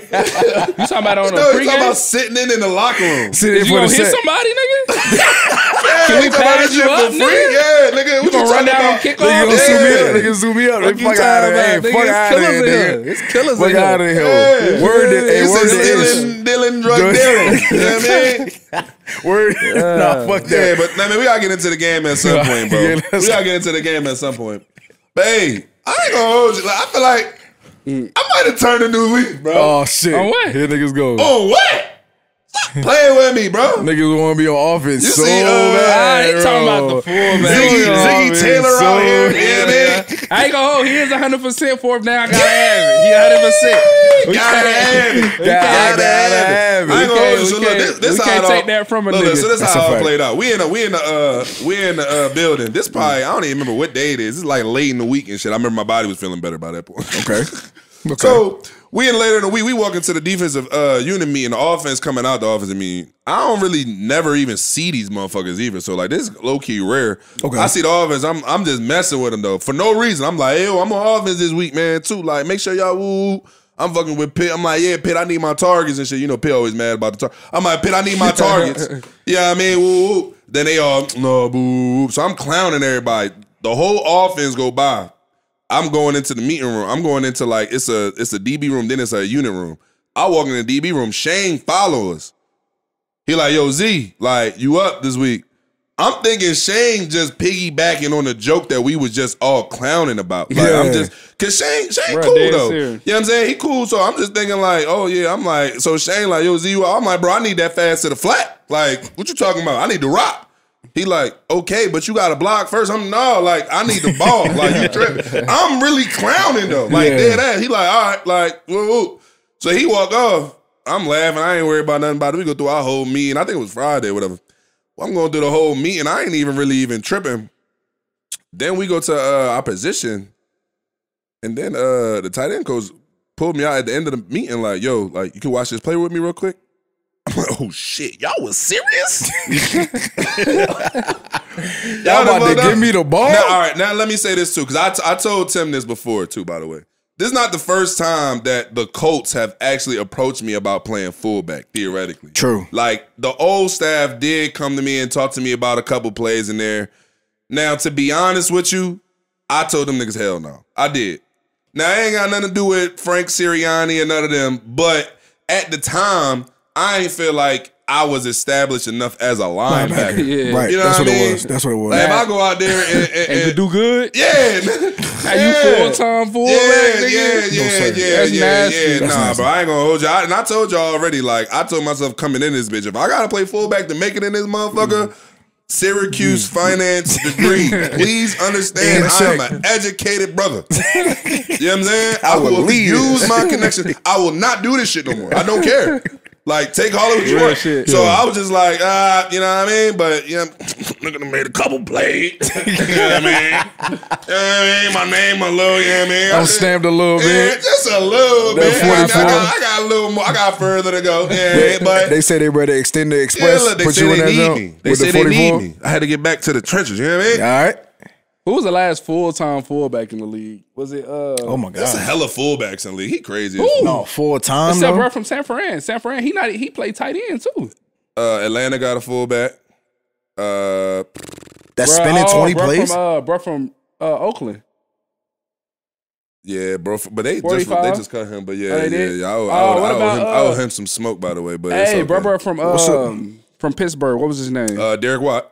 talking about on the No, you talking about sitting in in the locker room. Sit in you gonna hit set. somebody, nigga? Yeah, Can we you pass you up, for free? nigga? Yeah, nigga. You gonna run down on kickoff? Nigga, gonna zoom me up. Nigga, zoom me up. Fuck Fuck out of here. nigga? Fuck It's out of killers here, in here. nigga. It's killers Fuck in out here. of here. Yeah. Word it. Hey, word is it. dealing, dealing, drug Drug- dealing. You know what I mean? Word. Nah, fuck Yeah, that. but I mean, we gotta get into the game at some point, bro. We let's- gotta get into the game at some point. But hey, I ain't gonna hold you. I feel like I might have turned a new leaf, bro. Oh shit. On what? Here niggas go. Oh what? Stop playing with me, bro. Niggas want to be on offense You so see, uh, bad. I ain't talking about bro. the fullback. Ziggy, Niggas Ziggy Taylor so out here. bad. Yeah, man. I ain't gonna hold. He is 100 percent fourth down. I gotta have it. He 100. percent Gotta have it. Gotta Gotta have have it. it. I ain't gonna We hold you. So look, this, this we can't it take all- that from a look, look, nigga. So this That's how a it played out. We in a we in the uh we in the uh, building. This probably I don't even remember what day it is. It's like late in the week and shit. I remember my body was feeling better by that point. Okay. Okay. So we in later in the week, we walk into the defensive uh, unit meeting, and the offense coming out the offensive meeting. I don't really never even see these motherfuckers either. So like this low key rare. Okay. I see the offense. I'm I'm just messing with them though for no reason. I'm like, yo, I'm on offense this week, man. Too like, make sure y'all woo. I'm fucking with Pitt. I'm like, yeah, Pitt, I need my targets and shit. You know, Pitt always mad about the target. I'm like, Pitt, I need my targets. yeah, I mean, woo, woo. Then they all no boo. So I'm clowning everybody. The whole offense go by. I'm going into the meeting room. I'm going into like it's a it's a DB room, then it's a unit room. I walk in the DB room. Shane follows. He like, yo, Z, like, you up this week? I'm thinking Shane just piggybacking on the joke that we was just all clowning about. Like, I'm Yeah. just cause Shane, Shane Bruh, cool though. serious. You know what I'm saying? He cool. So I'm just thinking like, oh yeah, I'm like, so Shane like, yo, Z, you up? I'm like, bro, I need that fast to the flat. Like, what you talking about? I need to rock. He like, okay, but you got to block first. I'm no, like, I need the ball. like, you tripping? I'm really clowning though. Like, Yeah. dead ass. He like, all right, like, woo, woo. So he walk off. I'm laughing. I ain't worried about nothing about it. We go through our whole meeting. I think it was Friday, whatever. Well, I'm going through the whole meeting. I ain't even really even tripping. Then we go to uh, our position, and then uh, the tight end coach pulled me out at the end of the meeting, like, "Yo, like, you can watch this play with me real quick." I'm like, "Oh shit, y'all was serious? Y'all about to give me the ball? Now, all right, now let me say this too, because I, t- I told Tim this before too. By the way, this is not the first time that the Colts have actually approached me about playing fullback. Theoretically, True. like the old staff did come to me and talk to me about a couple plays in there. Now, to be honest with you, I told them niggas hell no. I did. Now, I ain't got nothing to do with Frank Sirianni and none of them, but at the time, I ain't feel like I was established enough as a linebacker. Yeah. Right. You know That's what what, I mean? it was. That's what it was. Like, if I go out there and, and, And to and- do good, yeah, how you full time full yeah, back, yeah, nigga? yeah, sir. yeah, That's yeah, nasty. yeah. That's Nah, nasty. bro, I ain't gonna hold you. I, and I told y'all already. Like, I told myself coming in this bitch, if I gotta play fullback to make it in this motherfucker, mm-hmm. Syracuse mm-hmm. finance degree. Please understand, I am check. an educated brother. you know what I'm saying? I, will will use my connection. I will not do this shit no more. I don't care. Like, take all of what you want. shit. So I was just like, ah, you know what I mean? But yeah, look at made a couple plays. you know what I mean? You know what I mean? My name, my little, you know what I mean? I'm stamped a little Yeah, bit. just a little That bit. I 44. got, I got a little more. I got further to go. Yeah, but They say they ready to extend the yeah, express. look, they put say you in they that need me. They with say the they need me. I had to get back to the trenches. You know what I mean? All right. Who was the last full time fullback in the league? Was it uh Oh my god, That's a god. hella fullbacks in the league. He crazy. as Who? No, full time Except though. bro from San Fran. San Fran, he not he played tight end too. Uh, Atlanta got a fullback. Uh, That's Bruh, spending oh, 20 bruh plays. From, uh, bro from uh, Oakland. yeah, bro. But they just 45? they just cut him. But yeah, Oh, yeah, yeah. I owe, Oh, I owe, I owe about, him, I owe uh, him some smoke, by the way. But Hey, okay. bro, bro from What's um, from Pittsburgh. What was his name? Uh, Derek Watt.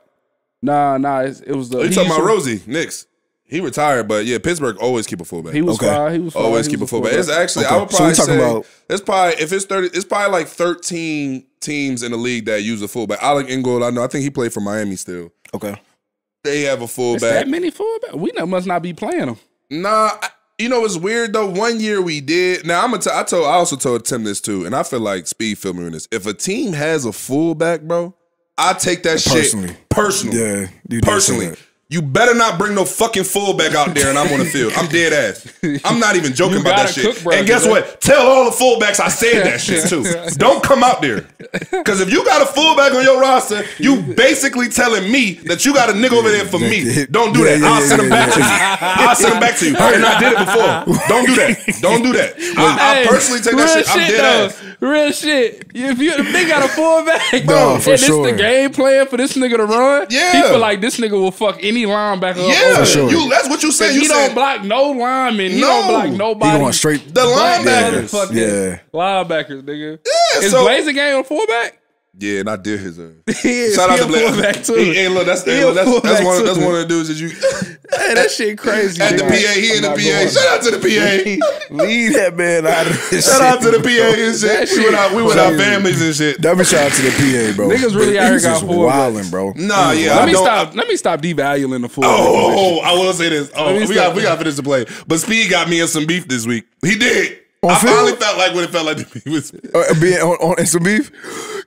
Nah, nah. It, it was the. Oh, you talking about to- Rosie Nix? He retired, but yeah, Pittsburgh always keep a fullback. He was Okay. fine. He was fine. Always He keep a was fullback. It's actually I Okay. would probably we talking say about- it's probably if it's thirty, it's probably like thirteen teams in the league that use a fullback. Alec Ingold, I know. I think he played for Miami still. Okay. They have a It's fullback. that many fullback. We not, must not be playing them. Nah, I- you know it's weird though. One year we did. Now I'm gonna. T- I told. I also told Tim this too, and I feel like Speed filmed me this. If a team has a fullback, bro, I take that Personally. shit personally. Yeah. You personally. You better not bring no fucking fullback out there and I'm on the field. I'm dead ass. I'm not even joking about that shit. cook, bro, and guess cause what? Tell all the fullbacks I said that shit too. Don't come out there. Because if you got a fullback on your roster, you basically telling me that you got a nigga over there for me. Don't do that. I'll send him back to you. I'll send him back to you. And I did it before. Don't do that. Don't do that. I, I personally take that shit. I'm dead ass. Real shit. If you they got a fullback, No, and for this sure. the game plan for this nigga to run, Yeah. he feel like this nigga will fuck any linebacker. Yeah, over. sure. you. That's what you said. You he said don't block no lineman. He No. don't block nobody. He going straight. the linebackers. Yeah. linebackers, nigga. Yeah, Is so- Blazer game a fullback? Yeah, and I did his. Uh, He is. Shout out to a Blazer. fullback too. Hey, hey, look, that's, He hey, look, that's, that's fullback one. That's one of the dudes that you Hey, that shit crazy. at the. PA. He in the I'm not PA. going. Shout out to the PA. Leave that man out of this Shout shit. out to the PA and shit. That We shit with our, we with our crazy. families and shit. Double shout out to the PA, bro. Niggas really out here Niggas got is full wilding, bro. Nah, yeah. Let I me don't- stop. Let me stop devaluing the fullback. Oh, I will say this. Oh, we got we got to finish the play. But Speed got me in some beef this week. He did. On I field? finally felt like what it felt like to be with. Uh, being on, on in some beef.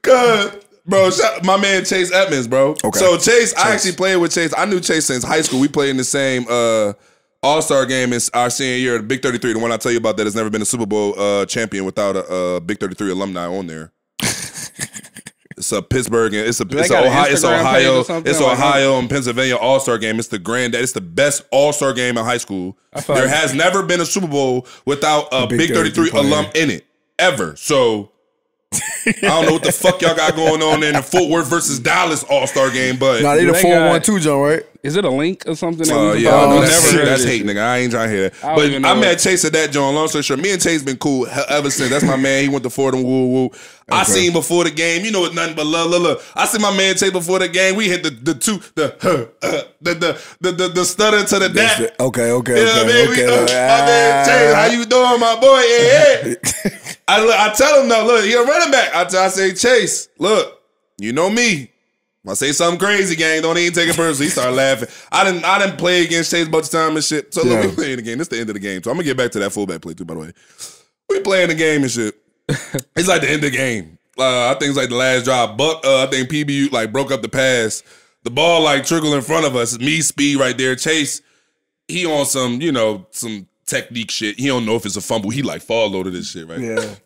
Cause, bro, shout, my man Chase Edmonds, bro. Okay. So Chase, I actually played with Chase. I knew Chase since high school. We played in the same uh, All Star game in our senior year, the Big Thirty Three. The one I tell you about that has never been a Super Bowl uh, champion without a, uh Big Thirty Three alumni on there. It's a Pittsburgh and it's a they it's got an Ohio it's Ohio it's Like, Ohio and Pennsylvania All Star game. It's the grand it's the best All Star game in high school. There like- has never been a Super Bowl without a, Big Big 33 alum in it ever. So I don't know what the fuck y'all got going on in the Fort Worth versus Dallas All Star game, but Nah, they the They four got- one two John, right? Is it a link or something? that Uh, we yeah, follow? I know Oh, that's, never hate, that's hate, nigga. I ain't trying to hear that. I But I met it. Chase at that joint. Long story short, me and Chase been cool ever since. That's my man. He went to Fordham. Woo woo. I Okay. seen before the game. You know it's nothing but love, love, love. I see my man Chase before the game. We hit the the two the uh, uh, the, the the the the stutter to the That's dap. the- Okay, okay, You know what I okay, mean? We, okay. uh, my man Chase, how you doing, my boy? Yeah, yeah. I, I tell him now, look, he a running back. I, t- I say, Chase, look, you know me. I say something crazy, gang, don't even take it personally. He started laughing. I didn't I didn't play against Chase a bunch of time and shit. So look, Yeah. we playing the game. This the end of the game. So I'm gonna get back to that fullback play too, by the way. We playing the game and shit. it's like the end of the game. Uh, I think it's like the last drive. Buck, uh, I think PBU like broke up the pass. The ball like trickled in front of us. Me speed right there. Chase, he on some, you know, some technique shit. He don't know if it's a fumble. He like fall loaded this shit, right? Yeah.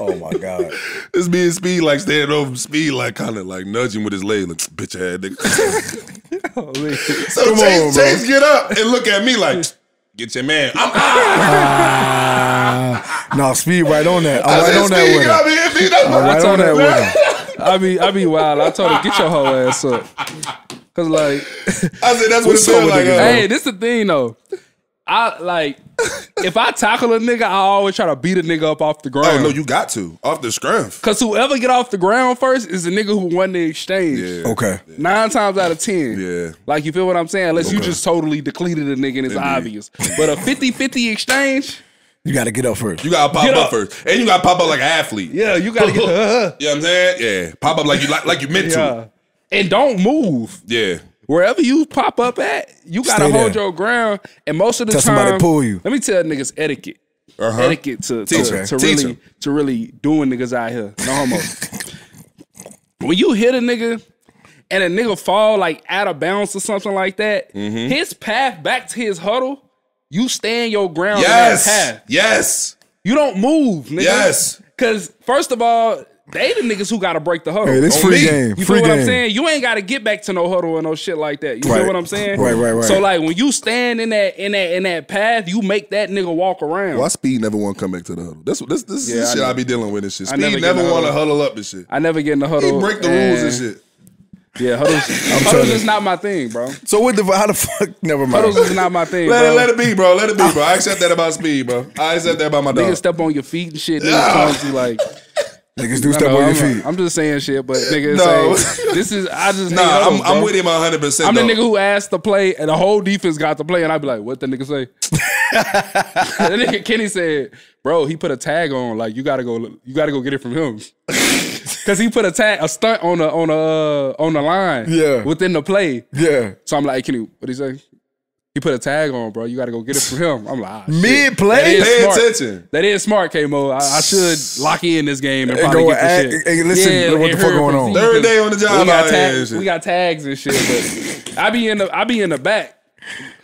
oh my god. It's me and Speed like standing over Speed, like kind of like nudging with his leg, like bitch ass nigga. Holy- so Come Chase, on, bro. Chase get up and look at me like, get your man. I'm out. Ah, no, speed right on that. I'm I right on that Speed, with get up him. here, Speed. That's I'm right on told that him, with him. I be I be wild. I told her get your whole ass up. Cause like, I said that's what it What's up felt with like. niggas, uh, bro? hey, this the thing though. I like if I tackle a nigga, I always try to beat a nigga up off the ground. Oh no, you got to off the scruff. Cause whoever get off the ground first is the nigga who won the exchange. Yeah. Okay. Nine times out of ten. Yeah. Like you feel what I'm saying? Unless you just totally decleated a nigga and it's obvious. But a 50-50 exchange, You got to get up first. You gotta pop up up. first, and you gotta pop up like an athlete. yeah, you gotta get Uh, You know what I'm saying? Yeah, pop up like you like like you meant to. And don't move. Yeah. Wherever you pop up at, you gotta Stay hold there. your ground. And most of the Till time, somebody pull you. Let me tell niggas etiquette. Uh-huh. Etiquette to, Teach to, 'em. to Teach really 'em. to really doing niggas out here. No homo. when you hit a nigga and a nigga fall like out of bounds or something like that, Mm-hmm. his path back to his huddle, you stand your ground Yes. in that path. Yes. You don't move, nigga. Yes. Cause first of all, they the niggas who gotta break the huddle. Hey, this free me. game. You free feel what game. I'm saying? You ain't got to get back to no huddle or no shit like that. You Right. feel what I'm saying? Right, right, right. So like when you stand in that in that in that path, you make that nigga walk around. Why Speed never want to come back to the huddle? This this this Yeah, is I shit know. I be dealing with and shit. I Speed never never, get in the want to huddle. huddle up and shit. I never get in the He huddle. break the rules and shit. Yeah, huddles. huddles is not my thing, bro. So what the how the fuck? Never mind. Huddles is not my thing, Let bro. it let it be, bro. Let it be, bro. I accept that about Speed, bro. I accept that about my dog. Niggas dog. step on your feet and shit. Niggas Yeah. clumsy, like Niggas do know, on I'm, your feet. I'm just saying shit, but niggas No. say this is. I just Nah, I'm, I'm with him 100. percent I'm the nigga who asked to play, and the whole defense got to play, and I'd be like, "What the nigga say?" the nigga Kenny said, "Bro, he put a tag on. Like you gotta go, you gotta go get it from him." Cause he put a tag, a stunt on the on the uh, on the line, Yeah. within the play. Yeah. So I'm like, hey, Kenny, what he say? He put a tag on, bro. You gotta go get it from him. I'm like, ah, shit. Mid play. That is Pay smart. attention. That is smart, K-Mo. I, I should lock in this game and And probably go get the act- shit. and listen to what and the fuck going on. Third day on the job We got, out tags, shit. we got tags and shit, but I be in the I be in the back.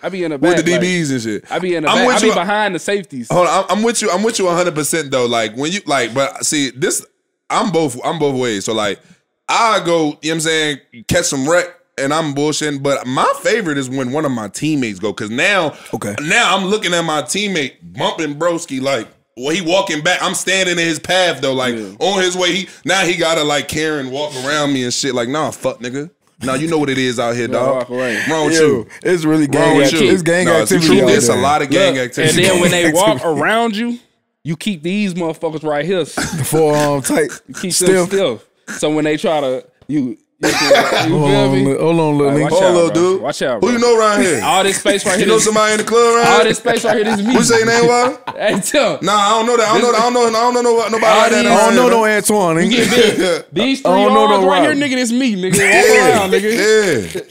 I be in the back with the like, DBs and shit. I be in the I'm back. with I be you. behind the safeties. Hold on, I'm, I'm with you. I'm with you 100 percent though. Like when you like, but see this, I'm both. I'm both ways. So like, I go. You know what I'm saying? Catch some wreck. And I'm bullshitting, but my favorite is when one of my teammates go. Cause now, Okay. now I'm looking at my teammate bumping broski like, well, he walking back. I'm standing in his path though, like on his way. He now he gotta like Karen walk around me and shit. Like, nah, fuck nigga. Now you know what it is out here, dog. walk away. Wrong with Yo, you. it's really Wrong gang. with activity. you. It's gang No, it's activity. true. out It's a lot of gang Look, activity. And then when they walk around you, you keep these motherfuckers right here. The forearm tight. Keep Still. still. So when they try to you, you, you Hold feel on, me? hold on, little nigga. Hold out, little dude. Watch out, Who you know around here? All this space right here. You know somebody in the club around all this space right here. This is me. Who say your name what? Hey, tell. Nah, I don't know that. I don't know. that. I don't know. I don't know no- nobody like that. I don't know no Antoine. You nigga. get big. These three I don't know yards no right here, nigga. This me, nigga. Walk Yeah, around, nigga.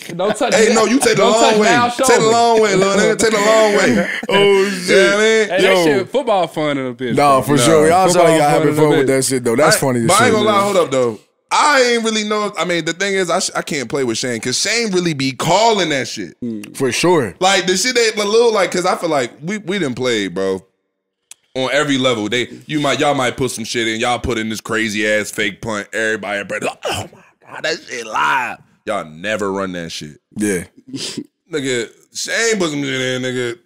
yeah. Don't touch. Hey, no, you take the long way. Take the long way, little nigga. Take the long way. oh shit, yeah, Hey, man. that Yo. shit, football fun in a bitch. Nah, for sure. Y'all Football saw y'all fun having fun with that shit though. That's funny. But I ain't gonna lie. Hold up though. I ain't really know. I mean, the thing is, I, sh- I can't play with Shane because Shane really be calling that shit. Mm, for sure. Like the shit they a little like because I feel like we we didn't play, bro. On every level, they you might y'all might put some shit in. Y'all put in this crazy ass fake punt. Everybody, like, oh my god, that shit live. Y'all never run that shit, Yeah. nigga. Shane put some shit in, nigga.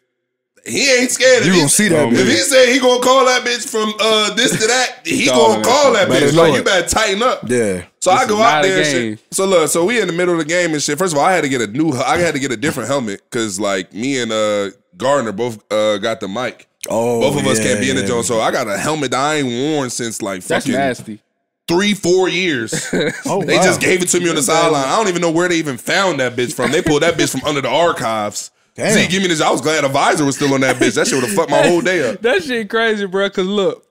He ain't scared. You If he- gonna see that If bitch. he say he gonna call that bitch from uh this to that, he Call gonna call that Better bitch. know Like you better tighten up. Yeah. So I This go is out not a there and game. shit. So look, so we in the middle of the game and shit. First of all, I had to get a new. I had to get a different helmet because like me and uh Gardner both uh got the mic. Oh, Both of us yeah, can't be in the yeah. joint. So I got a helmet that I ain't worn since like That's fucking nasty. three, four years. Oh, They wow. just gave it to me on the sideline. I don't even know where they even found that bitch from. They pulled that bitch from under the archives. Damn. See, give me this. I was glad a visor was still on that bitch. That shit would have fucked my whole day up. That shit crazy, bro. Cause look,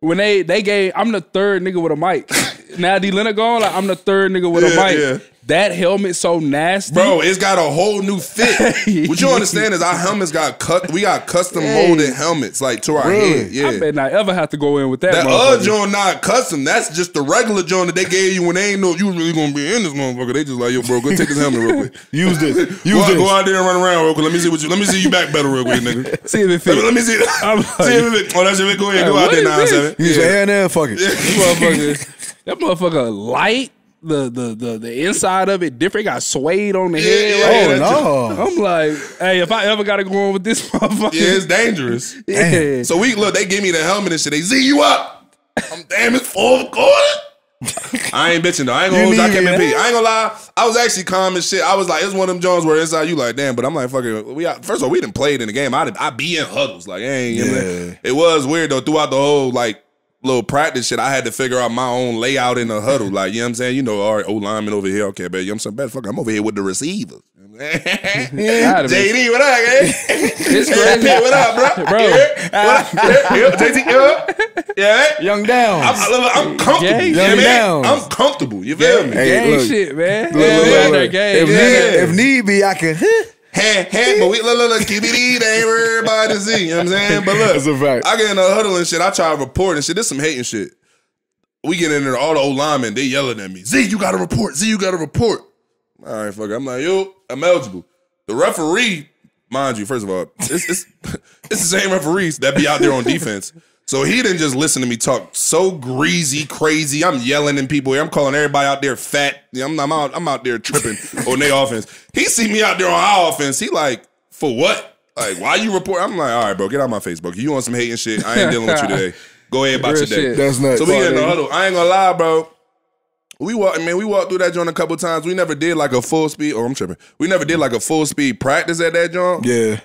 when they they gave, I'm the third nigga with a mic. Now D Leonard gone, like I'm the third nigga with Yeah, a mic. yeah. That helmet so nasty, Bro, it's got a whole new fit. what you understand is our helmets got cut. We got custom molded helmets like to our head. Yeah. I bet not ever have to go in with that. That other joint not custom. That's just the regular joint that they gave you when they ain't know you was really gonna be in this motherfucker. They just like, yo, bro, go take this helmet real quick. Use this. Go, Use out- this. go out there and run around real quick. Let me see what you. Let me see you back better real quick, nigga. See if it Let me, fit. let me see. I'm like- see if it. Oh, that's it. Go ahead. Go Like, out there what nine is seven. Use your hand there. Fuck it. That motherfucker, that motherfucker light. The, the the the inside of it different. Got suede on the head. yeah? Oh no. I'm like, hey, if I ever gotta go on with this motherfucker, Yeah, it's dangerous. yeah. So we look. They give me the helmet and shit. They z you up. I'm damn. It's fourth quarter. I ain't bitching though. I ain't gonna you. I it that? Ain't gonna lie. I was actually calm as shit. I was like, it's one of them Jones where inside you like, damn. But I'm like, fucking. We first of all, we didn't play it in the game. I did, I be in huddles. Like, ain't. You know what I mean? Yeah. It was weird though. Throughout the whole like little practice shit, I had to figure out my own layout in the huddle. Like, you know what I'm saying? You know, all right, O lineman over here. Okay, bet. You know what I'm saying? Bet, fuck, I'm over here with the receivers. JD, what up, gang? It's Hey, crazy. Pitt, what up, bro? Bro. Yeah, what up? Yeah, yeah, JT, yeah, yeah. Young down. I'm, I'm, I'm comfortable. Gang. you know what down. I'm comfortable. You feel me? Hey, gang look. shit, man. Look, yeah, look, yeah, look, look. If, yeah. need, if need be, I can. Hand, hand, but we look, look, look, keep it easy. They ain't to see. You know what I'm saying? But look, That's a fact. I get in a huddle and shit. I try to report and shit. This some hating shit. We get in there, all the old linemen, they yelling at me. Z, you got to report. Z, you got to report. All right, fuck. it. I'm like, yo, I'm eligible. The referee, mind you, first of all, it's, it's, it's the same referees that be out there on defense. So he didn't just listen to me talk so greasy, crazy. I'm yelling at people. Here. I'm calling everybody out there fat. I'm, I'm out. I'm out there tripping on their offense. He see me out there on our offense. He like, for what? Like, why you report? I'm like, all right, bro, get out my Facebook. You want some hating shit? I ain't dealing with you today. Go ahead about your day. That's nuts. So we in the huddle. I ain't gonna lie, bro. We walk, man. We walked through that joint a couple times. We never did like a full speed. Oh, I'm tripping. We never did like a full speed practice at that joint. Yeah.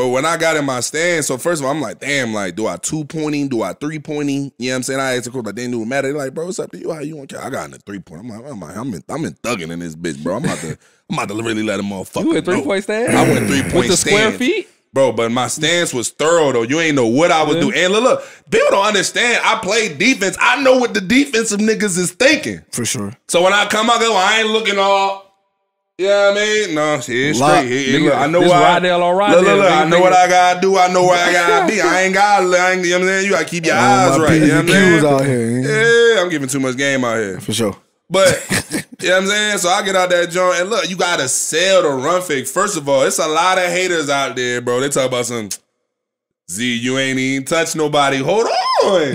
But when I got in my stand, so first of all, I'm like, damn, like, do I two pointing? Do I three pointing? You know what I'm saying? I asked the coach, like, they knew it matter. They're like, bro, what's up to you? How you want? I got in the three point. I'm like, I'm like, I'm in, I'm in thugging in this bitch, bro. I'm about to, I'm about to really let them motherfucker. You went three point stand? I went three point With the square feet? Bro, but my stance was thorough though. You ain't know what I was doing. And look, look, people don't understand. I play defense. I know what the defensive niggas is thinking. For sure. So when I come out, go, I ain't looking all. You know what I mean? No, shit, straight. Here, Nigga, look, I know what I, Rydell look, look, look, I nigga, know what. I gotta do. I know where I gotta be. I ain't got, I ain't, you know what I'm saying? You gotta keep your eyes right. You know what I'm P's and Q's saying? out here. Yeah, I'm giving too much game out here. For sure. But you know what I'm saying? So I get out that joint and look, you gotta sell the run fake. First of all, it's a lot of haters out there, bro. They talk about some Z, you ain't even touch nobody. Hold on.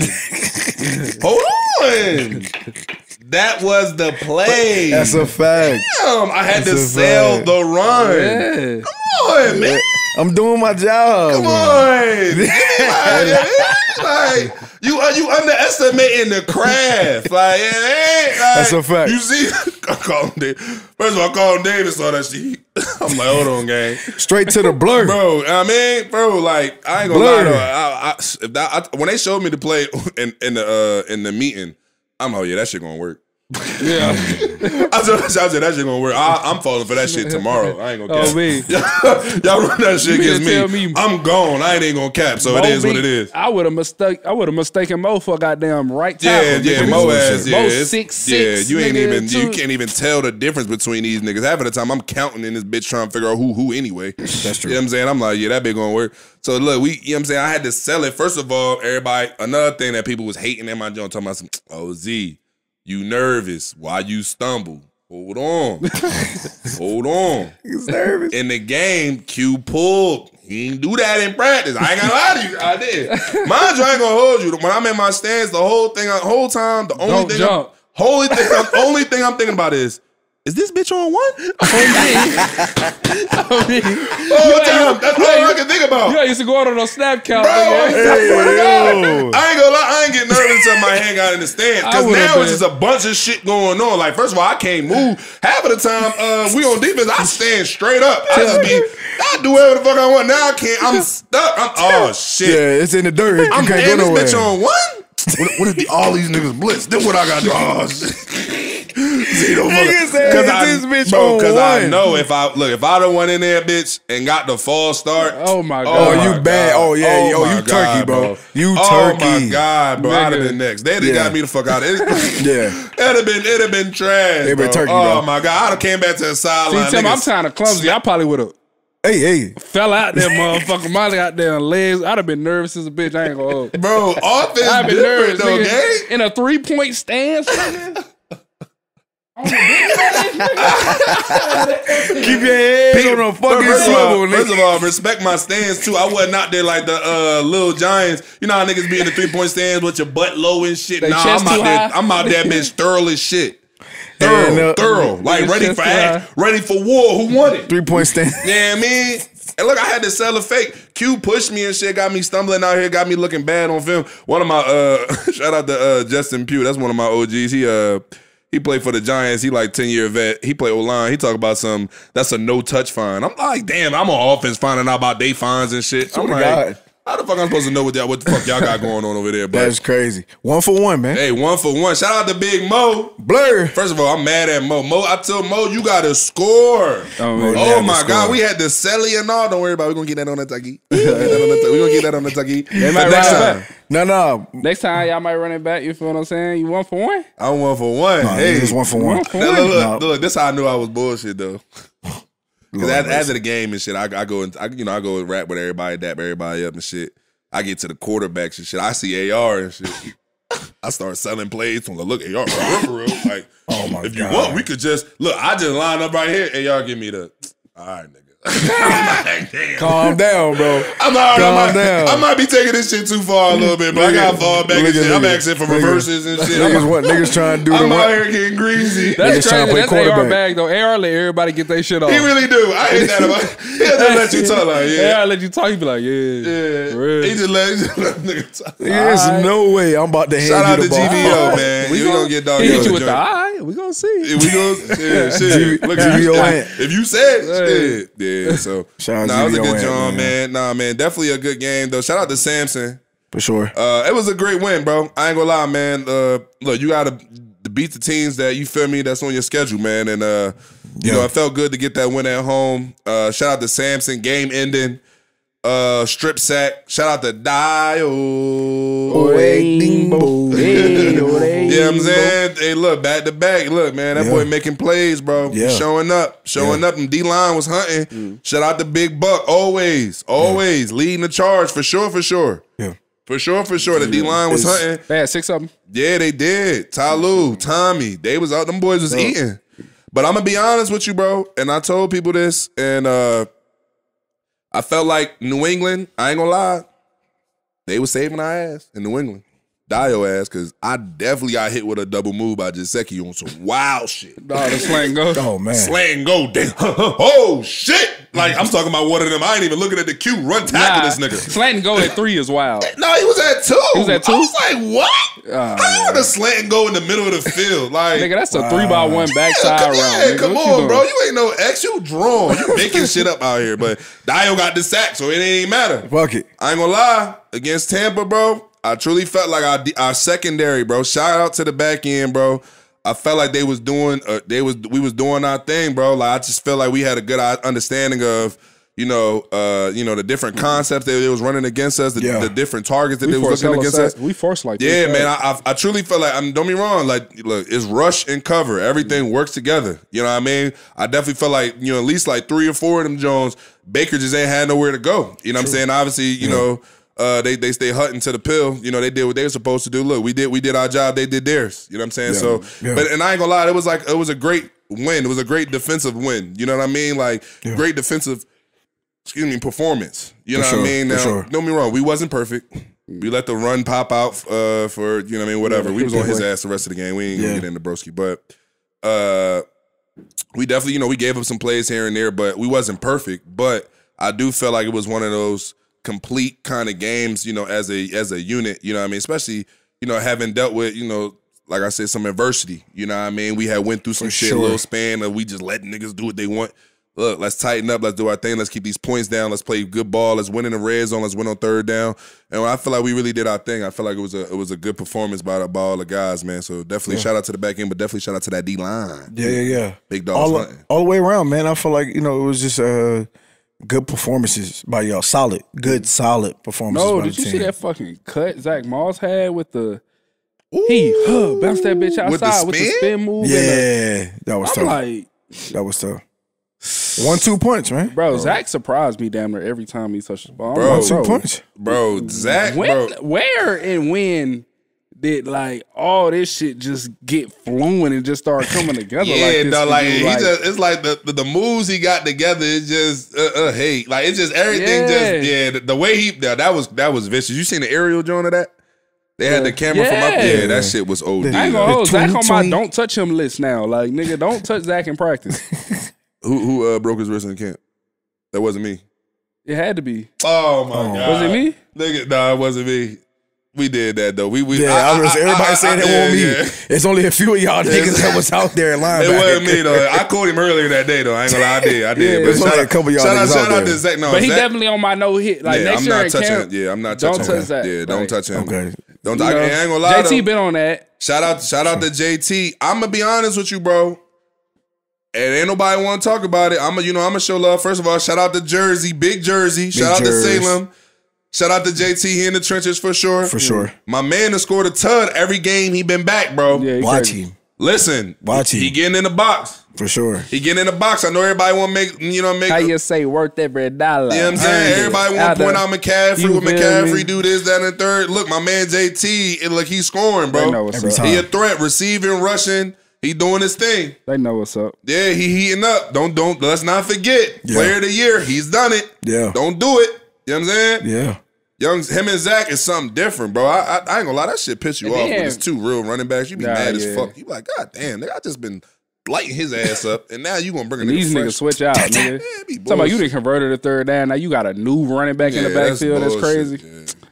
Hold on. That was the play. That's a fact. Damn, I had to That's a sell fact. the run. Yeah. Come on, man. I'm doing my job. Come on. like you uh, you underestimating the craft. Like, it ain't, like That's a fact. You see, I call him Dave. First of all, I call him David, saw that shit. I'm like, hold on, gang. Straight to the blur. Bro, I mean, bro, like I ain't gonna Blur. lie though. I, I, I, when they showed me the play in, in the uh, in the meeting, I'm oh yeah, that shit gonna work. Yeah. I said, I said that shit gonna work. I, I'm falling for that shit tomorrow. I ain't gonna oh, cap. Oh, me. Y'all run that shit against me. me- I'm gone. I ain't even gonna cap. So it Mo is what it is. I would have mistake. I would have mistaken Mo for a goddamn right Yeah, yeah. Mo ass, yeah, Mo it's- six yeah. You ain't even, you can't even tell the difference between these niggas. Half of the time, I'm counting in this bitch trying to figure out who who anyway. That's true. You know what I'm saying? I'm like, yeah, that big gonna work. So look, we, you know what I'm saying? I had to sell it. First of all, everybody, another thing that people was hating in my joint, talking about some, oh, Z, you nervous. Why you stumble? Hold on. Hold on. He's nervous. In the game, Q pulled. He didn't do that in practice. I ain't gonna lie to you. I did. Mind you, I ain't gonna hold you. When I'm in my stance, the whole thing, the whole time, the only Don't thing, jump. I'm, only thing, I'm, only thing I'm thinking about is is this bitch on one? I mean, Whole time. That's all I can think about. you used to go out on a snap count. Bro, nigga. I yo. I ain't gonna lie, I ain't getting nervous until my hand got in the stand. Cause now it's just a bunch of shit going on. Like, first of all, I can't move. Half of the time, uh, we on defense, I stand straight up. I just be, I do whatever the fuck I want. Now I can't. I'm stuck. I'm, oh shit. Yeah, it's in the dirt. You I'm can't go this nowhere. bitch on one. What, what if the, all these niggas blitz? Then what I got to do? Oh shit. Nigga said, Cause "Is I, this bitch bro, cause I one?" know if I look if I done went in there, bitch, and got the false start. Oh my god. Oh, god. you oh bad. Oh, god. Oh, yeah. Oh, my you turkey, bro. You turkey. Oh my god, bro! I'd have been next. They'd have Yeah. got me the fuck out of it. Yeah. It'd have been it'd have been trash. They been turkey, Oh bro. my god, I'd have came back to the See, sideline. Tim, I'm kind of clumsy. I probably would have Hey, hey. fell out there, motherfucker. Molly out there on legs. I'd have been nervous as a bitch. I ain't gonna hold. Bro, offense I've been nervous, though, nigga. In a three point stance, nigga. Keep your head on a fucking First of, all, first of all, respect my stance too. I wasn't out there like the uh, little giants. You know how niggas be in the three point stands with your butt low and shit. They nah, I'm out too there. I'm out there, bitch, thorough as shit. Thorough, And, uh, thorough, like ready for too act, ready for war. Who won it? Three point stand. Yeah, I mean. And look, I had to sell a fake. Q pushed me and shit, got me stumbling out here, got me looking bad on film. One of my uh shout out to uh Justin Pugh, that's one of my OGs. He uh he played for the Giants. He like 10 year vet. He played O line. He talk about some that's a no touch fine. I'm like, damn, I'm on offense finding out about day fines and shit. I'm like, God. How the fuck I'm supposed to know what that what the fuck y'all got going on over there? But That's crazy. One for one, man. hey, one for one. Shout out to Big Mo. Blur. First of all, I'm mad at Mo. Mo, I told Mo you gotta score. Oh, man. Oh my scored. God, we had the Selly and all. Don't worry about it. We're gonna get that on the tucky. We're gonna get that on the tucky. They might next run time, back. No, no. Next time y'all might run it back. You feel what I'm saying? You one for one. I'm one for one. No, hey, it's just one for one. One for Look, one. look, look, No. look, this how I knew I was bullshit though. Because after the game and shit, I, I go and I, you know I go and rap with everybody, dap everybody up and shit. I get to the quarterbacks and shit. I see AR and shit. I start selling plays from the look AR for real, for. Like, Oh, my if you God. want, we could just look. I just line up right here. AR, give me the. All right, nigga. I'm like. Calm down, bro. I'm alright. I Calm might, down. I might be taking this shit too far a little bit, but I gotta fall back and Look at shit. I'm asking for Look reverses and shit. Niggas what niggas trying to do I'm out here getting greasy. That's Niggas trying to crazy. play That's AR bag though. AR let everybody get their shit off. He really do. I hate that about. He just let you talk like yeah. AR let you talk. You be like, yeah, Yeah, For real. he just let, he just let nigga talk. There's Alright. no way I'm about to hand Shout out you to the ball. GVO, man. We you gonna- gonna get dog. He hit you with the eye. We gonna see. If we go, yeah, shit. G- Look, GVO if, ain't. if you said shit, yeah. So, Shout out nah, it was a good job, man. man. Nah, man, definitely a good game though. Shout out to Samson. For sure. Uh, it was a great win, bro. I ain't gonna lie, man. Uh, look, you gotta to beat the teams that you feel me that's on your schedule, man. And uh, you Yeah. know, it felt good to get that win at home. Uh, shout out to Samson, game ending, uh, strip sack. Shout out to Dio. Hey, ding, bo. Hey, hey, Yeah, I'm saying, hey, look, back to back. Look, man, that Yeah. boy making plays, bro. Yeah. Showing up, showing up. And D line was hunting. Shout out to Big Buck, always, always leading the charge for sure, for sure, Yeah. for sure, for sure. The D line was It's- hunting. They had six of them. Yeah, they did. Tyloo, Tommy, they was out. Them boys was eating. But I'm gonna be honest with you, bro. And I told people this, and uh I felt like New England. I ain't gonna lie, they was saving our ass in New England. Dio ass, cause I definitely got hit with a double move by Jaceki on some wild shit. Dog, the slang go. Oh man. Slang go damn. oh shit! Like I'm talking about one of them. I ain't even looking at the cue. Run tackle this nigga. Slant and go at three is wild. No, he was at two. He was at two? I was like, what? Ah, How would a slant and go in the middle of the field? Like, Nigga, that's a three by one Yeah, backside come, round. yeah, nigga. come What on, doing? bro. You ain't no X. You drawn. You making shit up out here. But Dio got the sack, so it ain't even matter. Fuck it. I ain't gonna lie. Against Tampa, bro, I truly felt like our, our secondary, bro. Shout out to the back end, bro. I felt like they was doing, uh, they was, we was doing our thing, bro. Like I just felt like we had a good uh, understanding of, you know, uh, you know, the different concepts that they was running against us, the, Yeah. the different targets that We they was looking against us. We forced like Yeah, man. I, I I truly feel like I'm. Don't be wrong. Like, look, it's rush and cover. Everything works together. You know what I mean? I definitely feel like you know at least like three or four of them Jones Baker just ain't had nowhere to go. You know what I'm saying? Obviously, you know. Uh, they they stay hunting to the pill. You know they did what they were supposed to do. Look, we did we did our job. They did theirs. You know what I'm saying? Yeah. So, Yeah. but and I ain't gonna lie, it was like it was a great win. It was a great defensive win. You know what I mean? Like great defensive, excuse me, performance. You know For what I mean? Now, sure. don't me wrong, we wasn't perfect. We let the run pop out uh, for you know what I mean whatever. we was on his ass the rest of the game. We ain't Yeah. gonna get into Broski, but uh, we definitely, you know, we gave up some plays here and there, but we wasn't perfect. But I do feel like it was one of those complete kind of games, you know, as a as a unit, you know what I mean? Especially, you know, having dealt with, you know, like I said, some adversity. You know what I mean? We had went through some shit, sure. little span of we just let niggas do what they want. Look, let's tighten up. Let's do our thing. Let's keep these points down. Let's play good ball. Let's win in the red zone. Let's win on third down. And I feel like we really did our thing. I feel like it was a it was a good performance by, the, by all the guys, man. So definitely shout out to the back end, but definitely shout out to that D line. Yeah, yeah, yeah. Big dogs all, all the way around, man. I feel like you know it was just uh, good performances by y'all. Solid, good, solid performances. No, by did the you team. see that fucking cut Zach Moss had with the he huh, bounced that bitch outside With with the the spin? spin, move? and the- Yeah, that was I'm tough. like, that was tough. One two punch, man. bro, Zach surprised me damn near every time he touched the ball. I'm Bro, One two bro, punch. Bro, Zach, When, bro. where and when did like all this shit just get fluent and just start coming together? Yeah, like this no, like he Like, just it's like the, the the moves he got together is just uh, uh hey, like it's just everything Yeah. just yeah, the, the way he that, that was that was vicious. You seen the aerial joint of that? They had the camera from up there. Yeah. there. That shit was OD. I ain't though. gonna hold Zach on my don't touch him list now. Like nigga, don't touch Zach in practice. Who who uh, broke his wrist in camp? That wasn't me. It had to be. Oh my god. Was it me? Nigga, no, it wasn't me. We did that though. We we Yeah, I, was. Everybody saying it yeah, wasn't me. yeah. It's only a few of y'all niggas that was out there in line. It wasn't me though. I called him earlier that day though. I ain't gonna lie, I did. I did. Yeah, but there's shout only out, a couple of y'all shout out, shout out out to. Zach. No, But he Zach, definitely on my no hit. Like yeah, next I'm year not touching. camp, Yeah, I'm not touching. don't touching. touch him. that. Yeah, don't Like, touch him. Okay. Don't. you I, know, I ain't gonna lie. JT been on that. Shout out, shout out to JT. I'm gonna be honest with you, bro. And ain't nobody want to talk about it. I'm gonna, you know, I'm gonna show love. First of all, shout out to Jersey, big Jersey. shout out to Salem. Shout out to JT. He in the trenches for sure. For sure. My man has scored a tud every game he been back, bro. Yeah, Watch crazy. him. Listen, Watch he him. getting in the box. For sure. He getting in the box. I know everybody want to make, you know, make. How You you say worth every dollar? You know what I'm saying? Earned. Everybody want to point out McCaffrey. You With feel McCaffrey, me? do this, that, and third. Look, my man JT, it, look, he's scoring, bro. They know bro. what's Every up. time. He a threat, receiving, rushing. He doing his thing. They know what's up. Yeah, he heating up. Don't don't let's not forget. Yeah. Player of the year. He's done it. Yeah. Don't do it. You know what I'm saying? Yeah. Young him and Zach is something different, bro. I, I, I ain't gonna lie, that shit piss you And off when then- it's two real running backs. You be Nah, mad yeah. as fuck. You be like, God damn, nigga, I just been lighting his ass up, and now you gonna bring a nigga these fresh. niggas switch out, nigga. Yeah, Talking about you didn't converted a third down. Now you got a new running back in the Yeah, that's backfield. That's, bullshit, crazy.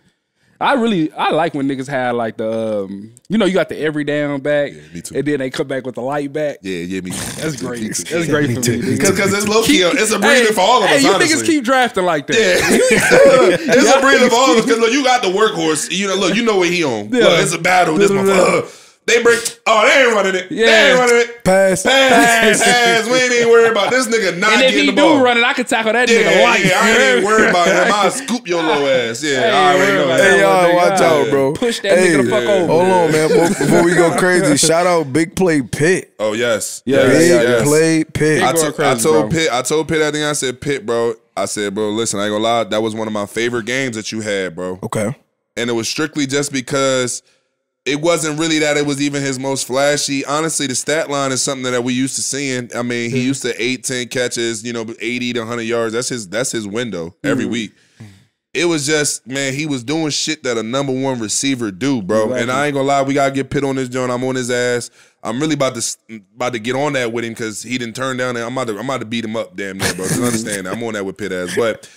Yeah. I really I like when niggas have like the um, you know you got the every down back, me too. and then they come back with the light back. Yeah, yeah, me. That's great. Me That's too. great me for me. Because because it's low key, it's a breather Hey, for all of hey, us. you honestly. niggas keep drafting like that. Yeah, it's a breather for all of us because look, you got the workhorse. You know, look, you know what he on. Yeah. Look, it's a battle. This motherfucker. They break. Oh, they ain't running it. They Yeah. ain't running it. Pass. Pass, pass. We ain't even worried about this nigga not and if getting he the do ball. run it, I can tackle that yeah, nigga light. yeah, I ain't even worried about him. I'll scoop your little ass. Yeah, Hey, I already worry know about that. Hey, Yeah, y'all, nigga, watch out, bro. Push that nigga the fuck over. Hold on, man. Before, before we go crazy, shout out Big Play Pitt. Oh yes, Yeah, yes, Big yes. Play Pitt. I, Big to- I told bro. Pitt, I told Pitt that thing. I said, Pitt, bro. I said, bro, listen, I ain't gonna lie. That was one of my favorite games that you had, bro. okay. and it was strictly just because it wasn't really that it was even his most flashy. Honestly, the stat line is something that we used to seeing. I mean, he used to eight, 10 catches, you know, 80 to 100 yards. That's his that's his window every mm-hmm. week. It was just, man, he was doing shit that a number one receiver do, bro. And I ain't gonna lie, we gotta get Pitt on this joint. I'm on his ass. I'm really about to about to get on that with him because he didn't turn down. I'm about to I'm about to beat him up, damn near, bro. Just understand, that. I'm on that with Pitt ass, but.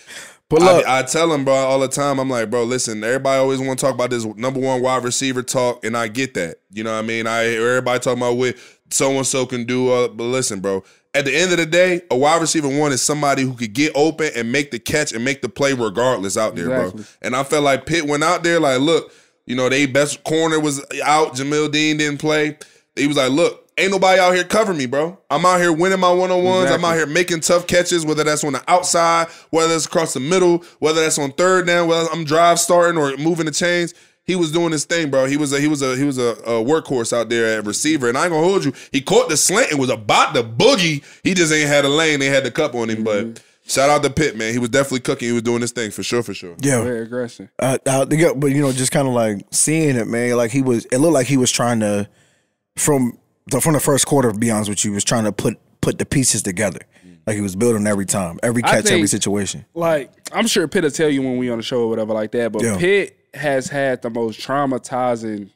Pull up. I, I tell him, bro, all the time. I'm like, bro, listen. Everybody always want to talk about this number one wide receiver talk, and I get that. You know what I mean? I hear everybody talking about what so and so can do, uh, but listen, bro. At the end of the day, a wide receiver one is somebody who could get open and make the catch and make the play regardless out there, Exactly. bro. And I felt like Pitt went out there like, look, you know, they best corner was out. Jamel Dean didn't play. He was like, look, ain't nobody out here covering me, bro. I'm out here winning my one on ones. I'm out here making tough catches, whether that's on the outside, whether it's across the middle, whether that's on third down, whether I'm drive starting or moving the chains. He was doing his thing, bro. He was a he was a he was a, a workhorse out there at receiver, and I ain't gonna hold you. He caught the slant and was about to boogie. He just ain't had a lane. They had the cup on him, but shout out to Pitt, man. He was definitely cooking. He was doing his thing for sure, for sure. Yeah. Very aggressive. Uh, uh, they but you know, just kind of like seeing it, man. Like he was, it looked like he was trying to, from the from the first quarter. To be honest with you, was trying to put put the pieces together. Mm. Like he was building every time, every catch, every situation. Like I'm sure Pitt will tell you when we on the show or whatever like that, but Yeah. Pitt has had the most traumatizing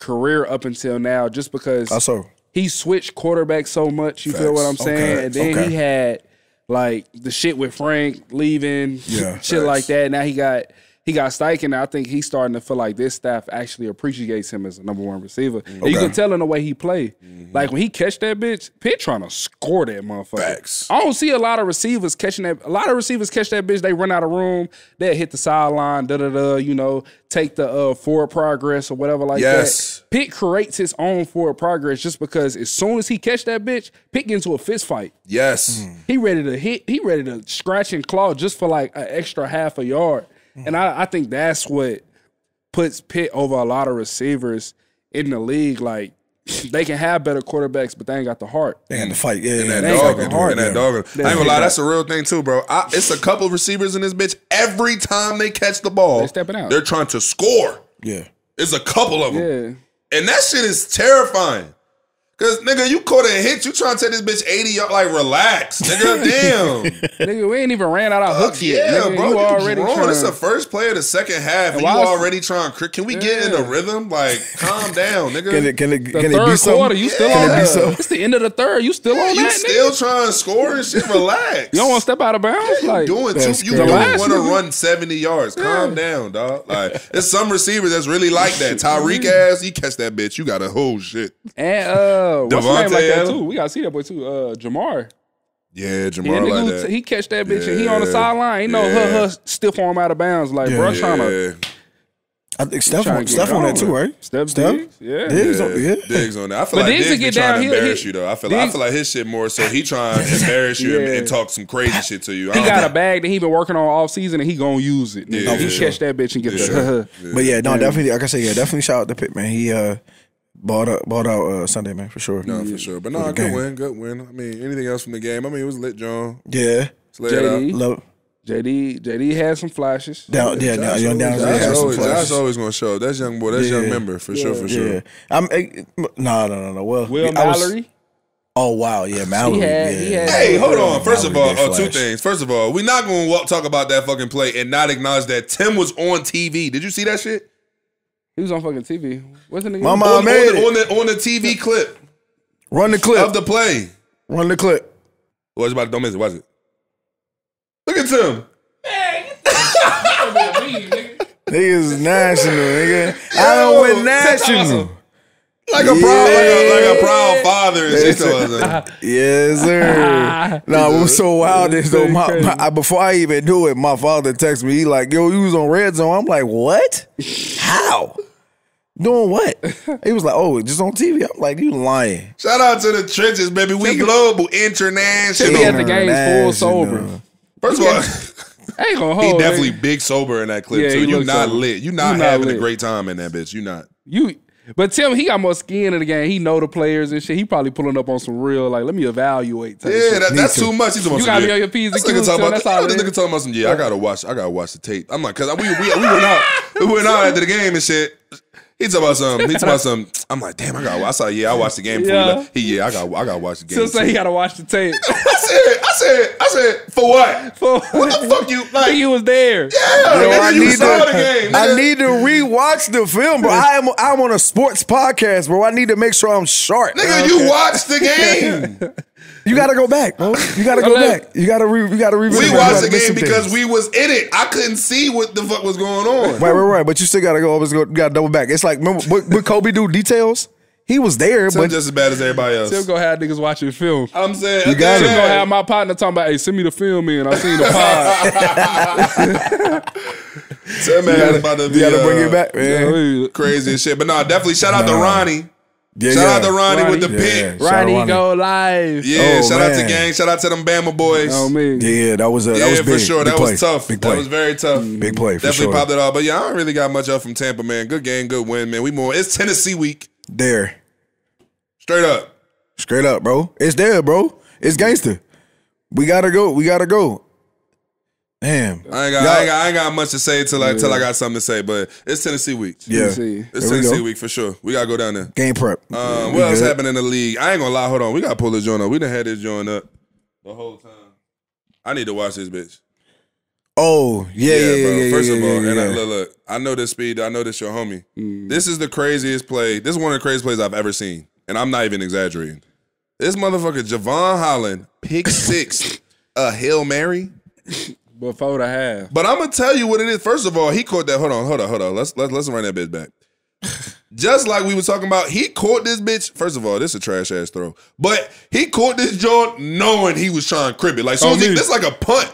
career up until now, just because Also, he switched quarterbacks so much. You feel what I'm saying? Okay. And then Okay. he had like the shit with Frank leaving, Yeah. shit like that. Now he got he got Steichen. I think he's starting to feel like this staff actually appreciates him as a number one receiver. And you can tell in the way he play. Like when he catch that bitch, Pitt trying to score that motherfucker. Facts. I don't see a lot of receivers catching that. A lot of receivers catch that bitch. They run out of room. They hit the sideline. Da da da. You know, take the uh, forward progress or whatever like Yes. that. Pitt creates his own forward progress just because as soon as he catch that bitch, Pitt get into a fist fight. Yes. He ready to hit. He ready to scratch and claw just for like an extra half a yard. And I, I think that's what puts Pitt over a lot of receivers in the league. Like they can have better quarterbacks, but they ain't got the heart. They had to fight. Yeah, And yeah. that ain't dog, got the heart, and that yeah. dog. I ain't gonna lie, that's a real thing too, bro. I, it's a couple receivers in this bitch. Every time they catch the ball, They stepping out. They're trying to score. Yeah. It's a couple of them, Yeah. and that shit is terrifying. Cause nigga, you caught a hit. You trying to take this bitch eighty yard? Like relax, nigga. Damn. Nigga, we ain't even ran out our hooks yet. Yeah, Nigga, bro. you You already wrong. trying. It's the first play of the second half, and, you why is- already trying. cr- Can we get in the rhythm? Like, calm down, nigga. Can it can it the can it be third something? quarter, you still Yeah. on it that. something? It's the end of the third. You still on you that, still nigga? trying to score and shit? Relax. You don't want to step out of bounds? like doing That's two, you crazy. don't want to run 70 yards. Calm down, dog. Like there's some receivers that's really like that. Tyreek ass, he catch that bitch. You got a whole shit. And uh, what's his name Davante like that Adams? too? We gotta see that boy too. Uh, Ja'Marr. Yeah, Yeah, Ja'Marr nigga, like who- that. he catch that bitch and he on the Yeah. sideline. He know Yeah. her, her stiff arm out of bounds. Like bro, Yeah. trying to yeah, I think Steph trying on, to Steph get on that going. too, right? Steph Steph? Diggs, yeah. Diggs on, yeah. Diggs on that. I feel But like Diggs Diggs, will be get trying down, to he'll- embarrass he- you though. I feel, like, I Diggs- feel like his shit more so he trying to embarrass you and, Yeah. and talk some crazy shit to you. I He don't got a think- bag that he been working on all season and he gonna use it. nigga. Yeah, he for sure. catch that bitch and get Yeah. the. But yeah, no, definitely. Like I said, yeah, definitely shout out to Pitt, man. He uh bought out bought out uh, Sunday, man, for sure. No, for sure. But no, the good game. win, good win. I mean, anything else from the game? I mean, it was lit, John. Yeah, It's laid out. JD, love JD, JD had some flashes. down. Yeah, now young down. Josh, has some always, Josh always gonna show. That's young boy. That's young member for sure. For sure. Yeah, I'm. eh, No, no, no, no. Well, Will I was- Mallory. oh wow, yeah, Mallory. had- yeah. he had- Hey, hold on. First of all, Mallory oh, two things. First of all, we're not going to talk about that fucking play and not acknowledge that Tim was on TV. Did you see that shit? He was on fucking TV. What's the nigga? My mom on, made the, it. on the on the TV clip Run the clip. of the play. Run the clip. Watch about it. Don't miss it. Watch it. Look at Tim. Niggas national, nigga. I don't win national. Like a proud, like, a, like a proud father and shit. to us. Yes, sir. nah, what was so wild is though, my, my, I- before I even knew it, my father texted me. He like, "Yo, you was on red zone." I'm like, "What? How? Doing what?" He was like, "Oh, just on TV." I'm like, "You lying?" Shout out to the trenches, baby. We global, international. Timmy at the games full sober. First of all, I ain't gonna hold. he nigga. definitely big sober in that clip Yeah, too. You looks not sober. lit. You not You not having a great time in that bitch. You're not. You, but Tim, he got more skin in the game. He know the players and shit. He probably pulling up on some real like, let me evaluate. type Yeah, that, that's too much. He's talking You gotta be yeah. on your P's and This nigga Q's, talking about, that's all this it nigga is. talking about some. Yeah, I gotta watch. I gotta watch the tape. I'm like, cause we we, we went out. We went out after the game and shit. He talking about some. He talking about some. I'm like, damn, I got. I saw. Yeah, I watched the game. Before Yeah. we left. He, yeah, I got. I got to watch the game. So say too. he gotta watch the tape. I said. I said. I said. For what? For- What the fuck you like? he was there. Yeah, Yo, I you need saw to- the game. I nigga. need to rewatch the film, bro. I am I'm on a sports podcast, bro. I need to make sure I'm sharp. Nigga, you watched the game. You gotta go back, bro. You gotta go Let- back. You gotta re, you gotta revisit. we watched the game because things. we was in it. I couldn't see what the fuck was going on. Right, right, right. But you still gotta go. Always go. Gotta double back. It's like remember what, what Kobe do details. He was there, I'm but just as bad as everybody else. Tim gonna have niggas watching film. I'm saying You got Tim it. gonna have my partner talking about, hey, send me the film in. I seen the pod. That man about to be you gotta uh, bring it back, man. Yeah, crazy shit. But no, definitely shout out to Ronnie. Yeah, Shout yeah. out to Ronnie, with the Ronnie. pick. Yeah. Yeah, Shout out Ronnie Ronnie. go live. Oh, shout out to man. gang. Shout out to them Bama boys. Oh man. Yeah, that was a, that yeah, was big. for sure. Big That play. was tough. Big That was very tough. Mm-hmm. Big play for Definitely sure. popped it off. But yeah, I don't really got much up from Tampa, man. Good game, good win, man. We more. It's Tennessee week. there, Straight up. straight up, bro. It's there, bro. It's gangster. We gotta go. We gotta go. Damn. I ain't got, I ain't got, I ain't got much to say till I, till I got something to say, but it's Tennessee week. Yeah. Tennessee. It's There Tennessee go. week for sure. We gotta go down there. Game prep. Um, We what else good. happened in the league? I ain't gonna lie. Hold on. We gotta pull this joint up. We done had this joint up the whole time. I need to watch this bitch. Oh, yeah, yeah, yeah, bro. yeah. First yeah, of all, yeah, and I, look, look, I know this speed. I know this your homie. This is the craziest play. This is one of the craziest plays I've ever seen, and I'm not even exaggerating. This motherfucker Jevon Holland pick six a hail mary. Before the half. But I'm gonna tell you what it is. First of all, he caught that. Hold on, hold on, hold on. Let's let's let's run that bitch back. Just like we were talking about, he caught this bitch. First of all, this is a trash ass throw, but he caught this joint knowing he was trying to crib it. Like so, Oh, he, this like a punt.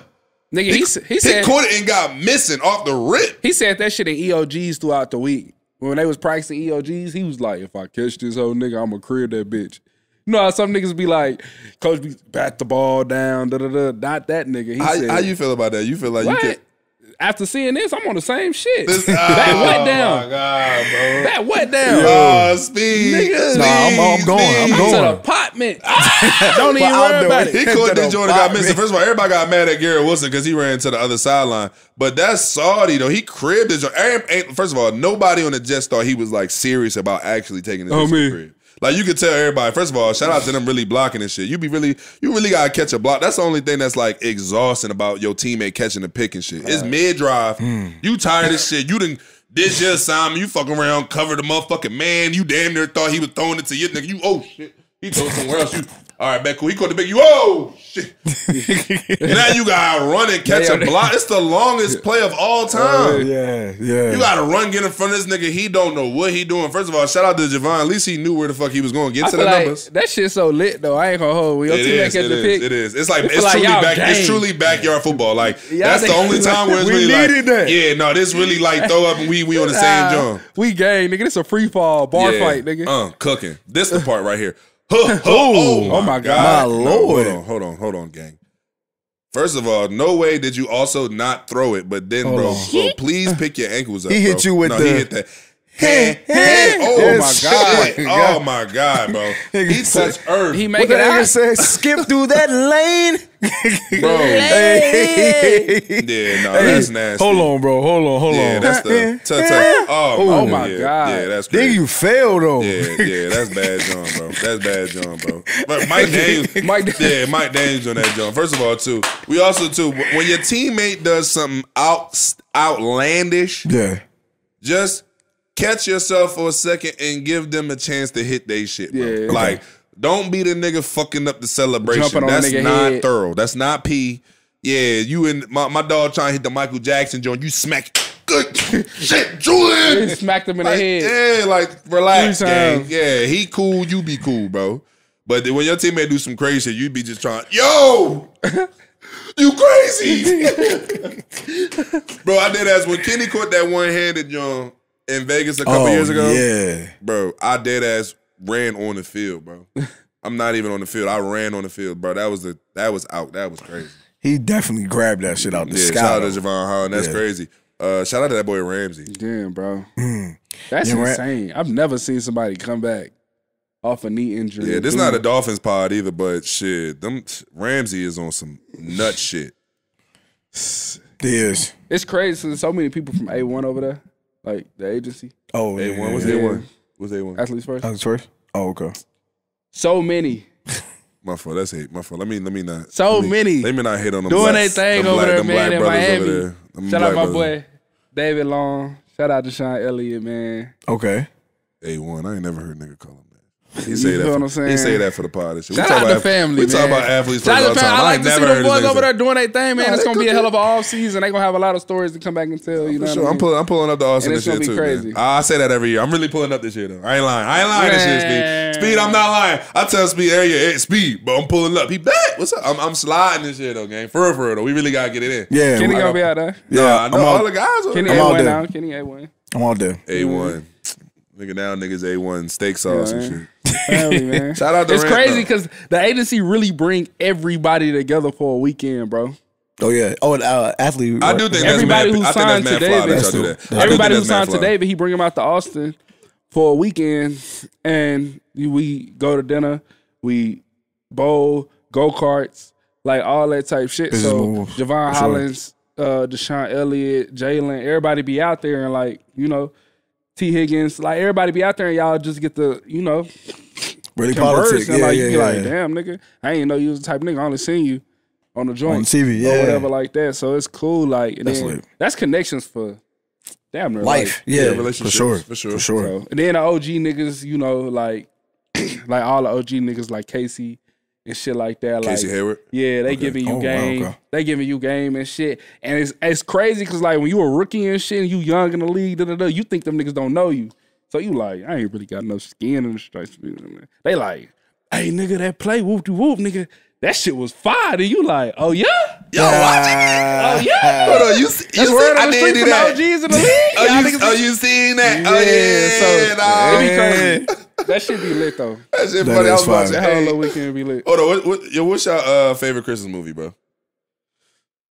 Nigga, He, he he said caught it and got missing off the rip. he said that shit in EOGs throughout the week. When they was practicing EOGs, he was like, if I catch this whole nigga, I'ma crib that bitch. You know how some niggas be like, coach be bat the ball down, da da da. Not that nigga. He How, said, how you feel about that? You feel like what? you can't After seeing this, I'm on the same shit. This, Bat ah, oh what my down? god, bro. Bat what down? Oh, speed. Nigga. speed, Nah, I'm- I'm going, I'm speed. going. to the apartment. Don't even I'll worry do about it. He caught To this the joint got bottom. missing. First of all, everybody got mad at Garrett Wilson because he ran to the other sideline. But that's Saudi though. He cribbed his joint. First of all, nobody on the Jets thought he was like serious about actually taking this Oh, the me. crib. Like you could tell everybody. First of all, shout out to them really blocking and shit. You be really, you really gotta catch a block. That's the only thing that's like exhausting about your teammate catching the pick and shit. It's mid drive. Hmm. You tired of shit. You didn't. This your assignment. You fucking around, cover the motherfucking man. You damn near thought he was throwing it to you, nigga. You oh shit. He throw somewhere else. You all right, cool. He caught the big. You oh shit. now you gotta run and catch Yeah, a block. It's the longest play of all time. Yeah, yeah. You gotta run, get in front of this nigga. He don't know what he doing. First of all, shout out to Jevon. At least he knew where the fuck he was going. Get I to the like numbers. that shit so lit though. I ain't gonna hold. Your It teammate is, it the is, pick, it is. It's like it it's like truly back. It's truly backyard football. Like that's the only time where it's we really like, that. yeah, no, this really like throw up and we we on the same Ah, joint. We gang, nigga. This a free fall bar Yeah. fight, nigga. Uh, cooking. This the part right here. Huh, oh, Oh my god, My No, hold on, hold on, hold on, gang. First of all, no way did you also not throw it, but then, bro, bro, please pick your ankles up. He hit bro. you with no, the- he hit that. Hey, hey, oh Yes. my god! Oh my God. My god, bro! He touched earth, He What make the it nigga out. said? Skip through that lane. bro. Hey. Yeah, no, that's nasty. Hold on, bro. Hold on. Hold Yeah, on. that's the t- t- oh, Oh my, my yeah, God. Yeah, that's Then crazy. you fail though. Yeah, yeah, that's bad, John, bro. That's bad, John, bro. But Mike Daniels, Mike- yeah, Mike Daniels on that, John. First of all, too, we also too when your teammate does something out outlandish, Yeah. just catch yourself for a second and give them a chance to hit they shit, bro. Yeah. Like, don't be the nigga fucking up the celebration. That's not head. thorough. That's not P. Yeah, you and my, my dog trying to hit the Michael Jackson joint. You smack. Good shit, Julian. He smacked him in the head. Yeah, like relax, gang. Yeah, he cool, you be cool, bro. But when your teammate do some crazy shit, you be just trying, yo, you crazy, bro. I did ask when Kenny caught that one handed John in Vegas a couple oh, years ago, Yeah. bro. I dead ass ran on the field, bro. I'm not even on the field. I ran on the field, bro. That was the that was out. That was crazy. He definitely grabbed that shit out the Yeah, sky. shout out to. Jevon Holland. That's Yeah. crazy. Uh, shout out to that boy Ramsey. Damn, bro. That's Yeah, right. insane. I've never seen somebody come back off a knee injury. Yeah, this Dude, not a Dolphins pod either, but shit, them Ramsey is on some nut shit. Yes. It's crazy. There's so many people from A1 over there, like the agency, Oh, A yeah. one was yeah. A one. Was A one? athletes first. That was first? Oh, okay. So many, My fault. That's hate. My fault. Let me let me not. so let me, many Let me not hit on them. doing their thing them over black, there, them man, black in Miami. Over there. Them Shout out my brothers. boy David Long. Shout out to Sean Elliott, man. Okay. A one. I ain't never heard nigga call him that. He say You that. feel For, what I'm saying? He say that for the pod. and. We Shout talk out about the ath- family, We man. talk about athletes Shout out the family. time. I I like ain't to see the heard boys over there doing their thing, man. Nah, it's gonna be a hell of an off season. They gonna have a lot of stories to come back and tell. You know For what sure. I I'm mean? pulling. I'm pulling up the Austin And this it's year gonna too. be crazy. I say that every year. I'm really pulling up this year though. I ain't lying. I ain't lying this year, Speed. Speed. I'm not lying. I tell Speed every year, hey, Speed, but I'm pulling up. He back. What's up? I'm, I'm sliding this year though, gang. For real, for real though. We really gotta get it in. Yeah. Kenny I- gonna be out there. Yeah, Yeah, I know I'm all the guys. Over Kenny there. I'm out A1 now. Kenny A1. I'm out there. A1. Nigga now niggas A1 steak sauce Yeah, and shit. Family, man. Shout out to It's Rand, crazy because the agency really bring everybody together for a weekend, bro. Oh, yeah. Oh, and, uh, athlete. I do think that's Everybody mad, who I think signed that's mad to fly that David- y'all do that. That's I do Everybody who think that's mad signed to fly. David, he bring them out to Austin for a weekend, and we go to dinner, we bowl, go karts, like all that type shit. Business so Jevon for sure. Hollins, uh, DeShon Elliott, Jalen, everybody be out there and like you know. Tee Higgins, like everybody be out there and y'all just get the, you know, really converse politics. and Yeah, like yeah, you be yeah. like, damn nigga, I ain't know you was the type of nigga. I only seen you on the joint On TV, or yeah. whatever like that. So it's cool. Like and That's then, lit. that's connections for damn near Life. life. Yeah, for relationships, sure. for sure. For sure. So, and then the OG niggas, you know, like Like all the OG niggas like Casey and shit like that. Casey like, Hayward. Yeah, they giving you Oh, wow, game. okay. They giving you game and shit. And it's it's crazy because like when you a rookie and shit and you young in the league, da, da, da, you think them niggas don't know you. So you like, I ain't really got no skin in the stripes. They like, hey nigga, that play whoop de whoop, nigga. That shit was fire. And you like, oh yeah? Y'all watching it? Oh yeah. Hold on, you, see- you see, I the did do that. OGs in the league. Oh, you, oh, you seen that? oh, Yeah, yeah. so nah. it be crazy. That should be lit though. That shit That funny. I is was fire. watching. That Hey, whole weekend be lit. hold on. What, what, yo, what's your uh, favorite Christmas movie, bro?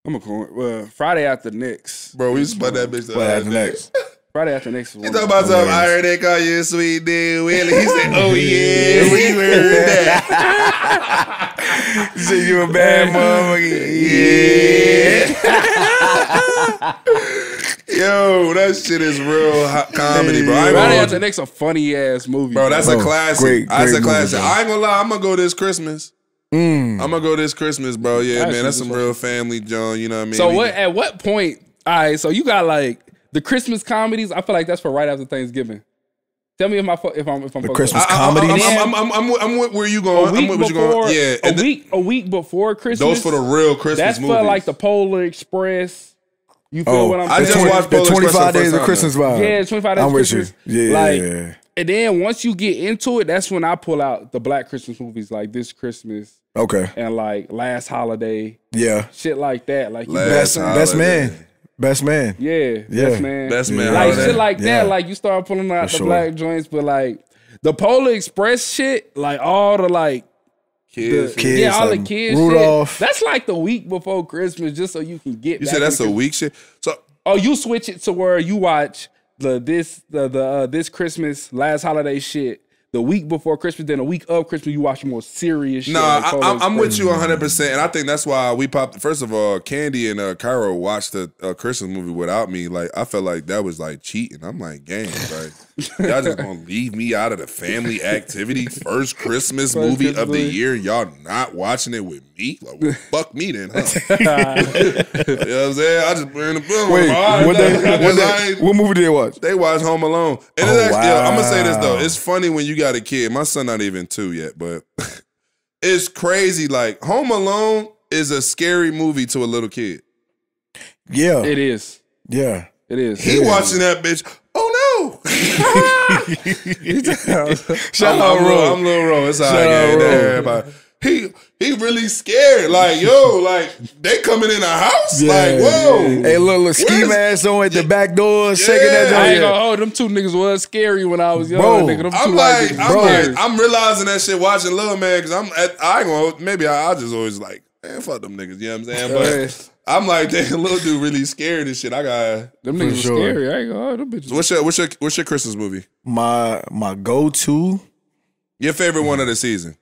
I'm a corn. Well, Friday after next. Bro, we just put that bitch. What happened day. next? Friday after next. is He one talking about something. I Hilarious. heard they call you a sweet dude, Willie. He said, "Oh yeah, we heard that." You say you a bad motherfucker. Yo, that shit is real hot comedy, bro. I ain't Friday gonna hold after you. next a funny ass movie. Bro, that's a Bro, classic. great, that's great a classic. movie, bro. I ain't gonna lie. I'm gonna go this Christmas. Mm. I'm gonna go this Christmas, bro. Yeah, Actually, man, that's this some real family, John. You know what I mean? So We- what? At what point? All right. So you got like the Christmas comedies. I feel like that's for right after Thanksgiving. Tell me if my fu- if I'm if I'm The fucked Christmas up. I, I'm, I'm. I'm, I'm, I'm, I'm, I'm with where you a going. I'm week with what you before. going. Yeah, a and th- week a week before Christmas. those for the real Christmas That's movies. for like the Polar Express. You feel Oh, what I'm I the saying? just watched the Polar Express 25 the days first of time, Christmas vibe. Yeah, 25 days I'm of with you. Christmas. Yeah, Like, yeah, yeah. And then once you get into it, that's when I pull out the Black Christmas movies like this Christmas Okay. and like Last Holiday, Yeah. shit like that. Like you Last Best, know, best man. Best man. Yeah, Yeah. best man. Best man Like holiday. shit like Yeah. that. Like you start pulling out For the sure. black joints, but like the Polar Express shit, like all the like kids. the, Kids, yeah, all like the kids Rudolph. shit. That's like the week before Christmas, just so you can get. You said that's a week shit. So Oh, you switch it to where you watch the this the the uh, this Christmas last holiday shit. The week before Christmas, then a week of Christmas, you watch more serious shit. No, I, I'm with you 100, percent and I think that's why we popped. First of all, Candy and uh, Cairo watched the uh, Christmas movie without me. Like I felt like that was like cheating. I'm like, gang, like y'all just gonna leave me out of the family activity first Christmas First movie Christmas of the year. Y'all not watching it with me? Like, well, fuck me then, huh? you know what I'm saying? I just bring the film. Wait, what, they, what, they, what movie did they watch? they watched Home Alone. And Oh, actually, yo, I'm gonna say this though. It's funny when you got a kid. My son not even two yet, but it's crazy. Like Home Alone is a scary movie to a little kid. Yeah. It is. yeah. It is. He watching that bitch. Oh no! Shout I'm, out I'm, Lil- Ro. I'm Lil Ro. It's all Shout right, out gang. Ro. Everybody. He he really scared. Like yo, like they coming in the house. Like whoa. Hey, look, look, ski mask on at the back door, shaking that Yeah. I ain't gonna hold them two niggas was scary when I was young. Bro, nigga. Them two I'm white like, niggas I'm was like. I'm realizing that shit watching Lil Man because I'm at, I ain't gonna, maybe I, I just always like, man, fuck them niggas, you know what I'm saying? But I'm like, damn, little dude really scared and shit. I got, them niggas was sure. scary. I ain't gonna hold them bitches. what's your, what's your, what's your Christmas movie? My my go to. Your favorite one of the season?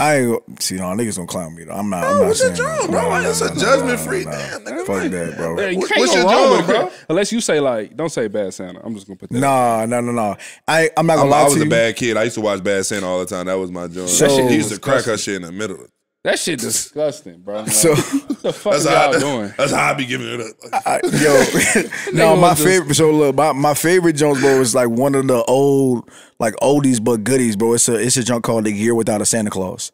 I ain't see no niggas gonna clown me though. I'm not. I'm No, not what's your saying that. Bro? No, no, It's no, a no, no, judgment no, free. no. Damn, nigga, Fuck like- that, bro. Yeah, you What- can't what's go your wrong John, bro? Unless you say like, don't say bad Santa. I'm just gonna put that. Nah, no, no, no. I I'm not gonna I'm, lie I to was a you. bad kid. I used to watch Bad Santa all the time. That was my joint. So- he used to crack her shit in the middle. That shit disgusting, bro. Like, So what the fuck That's how, y'all doing? that's how I be giving it up. I, yo, no, my was just- favorite. So look, my, my favorite Jones bro is like one of the old, like oldies but goodies, bro. It's a it's a junk called The Year Without a Santa Claus.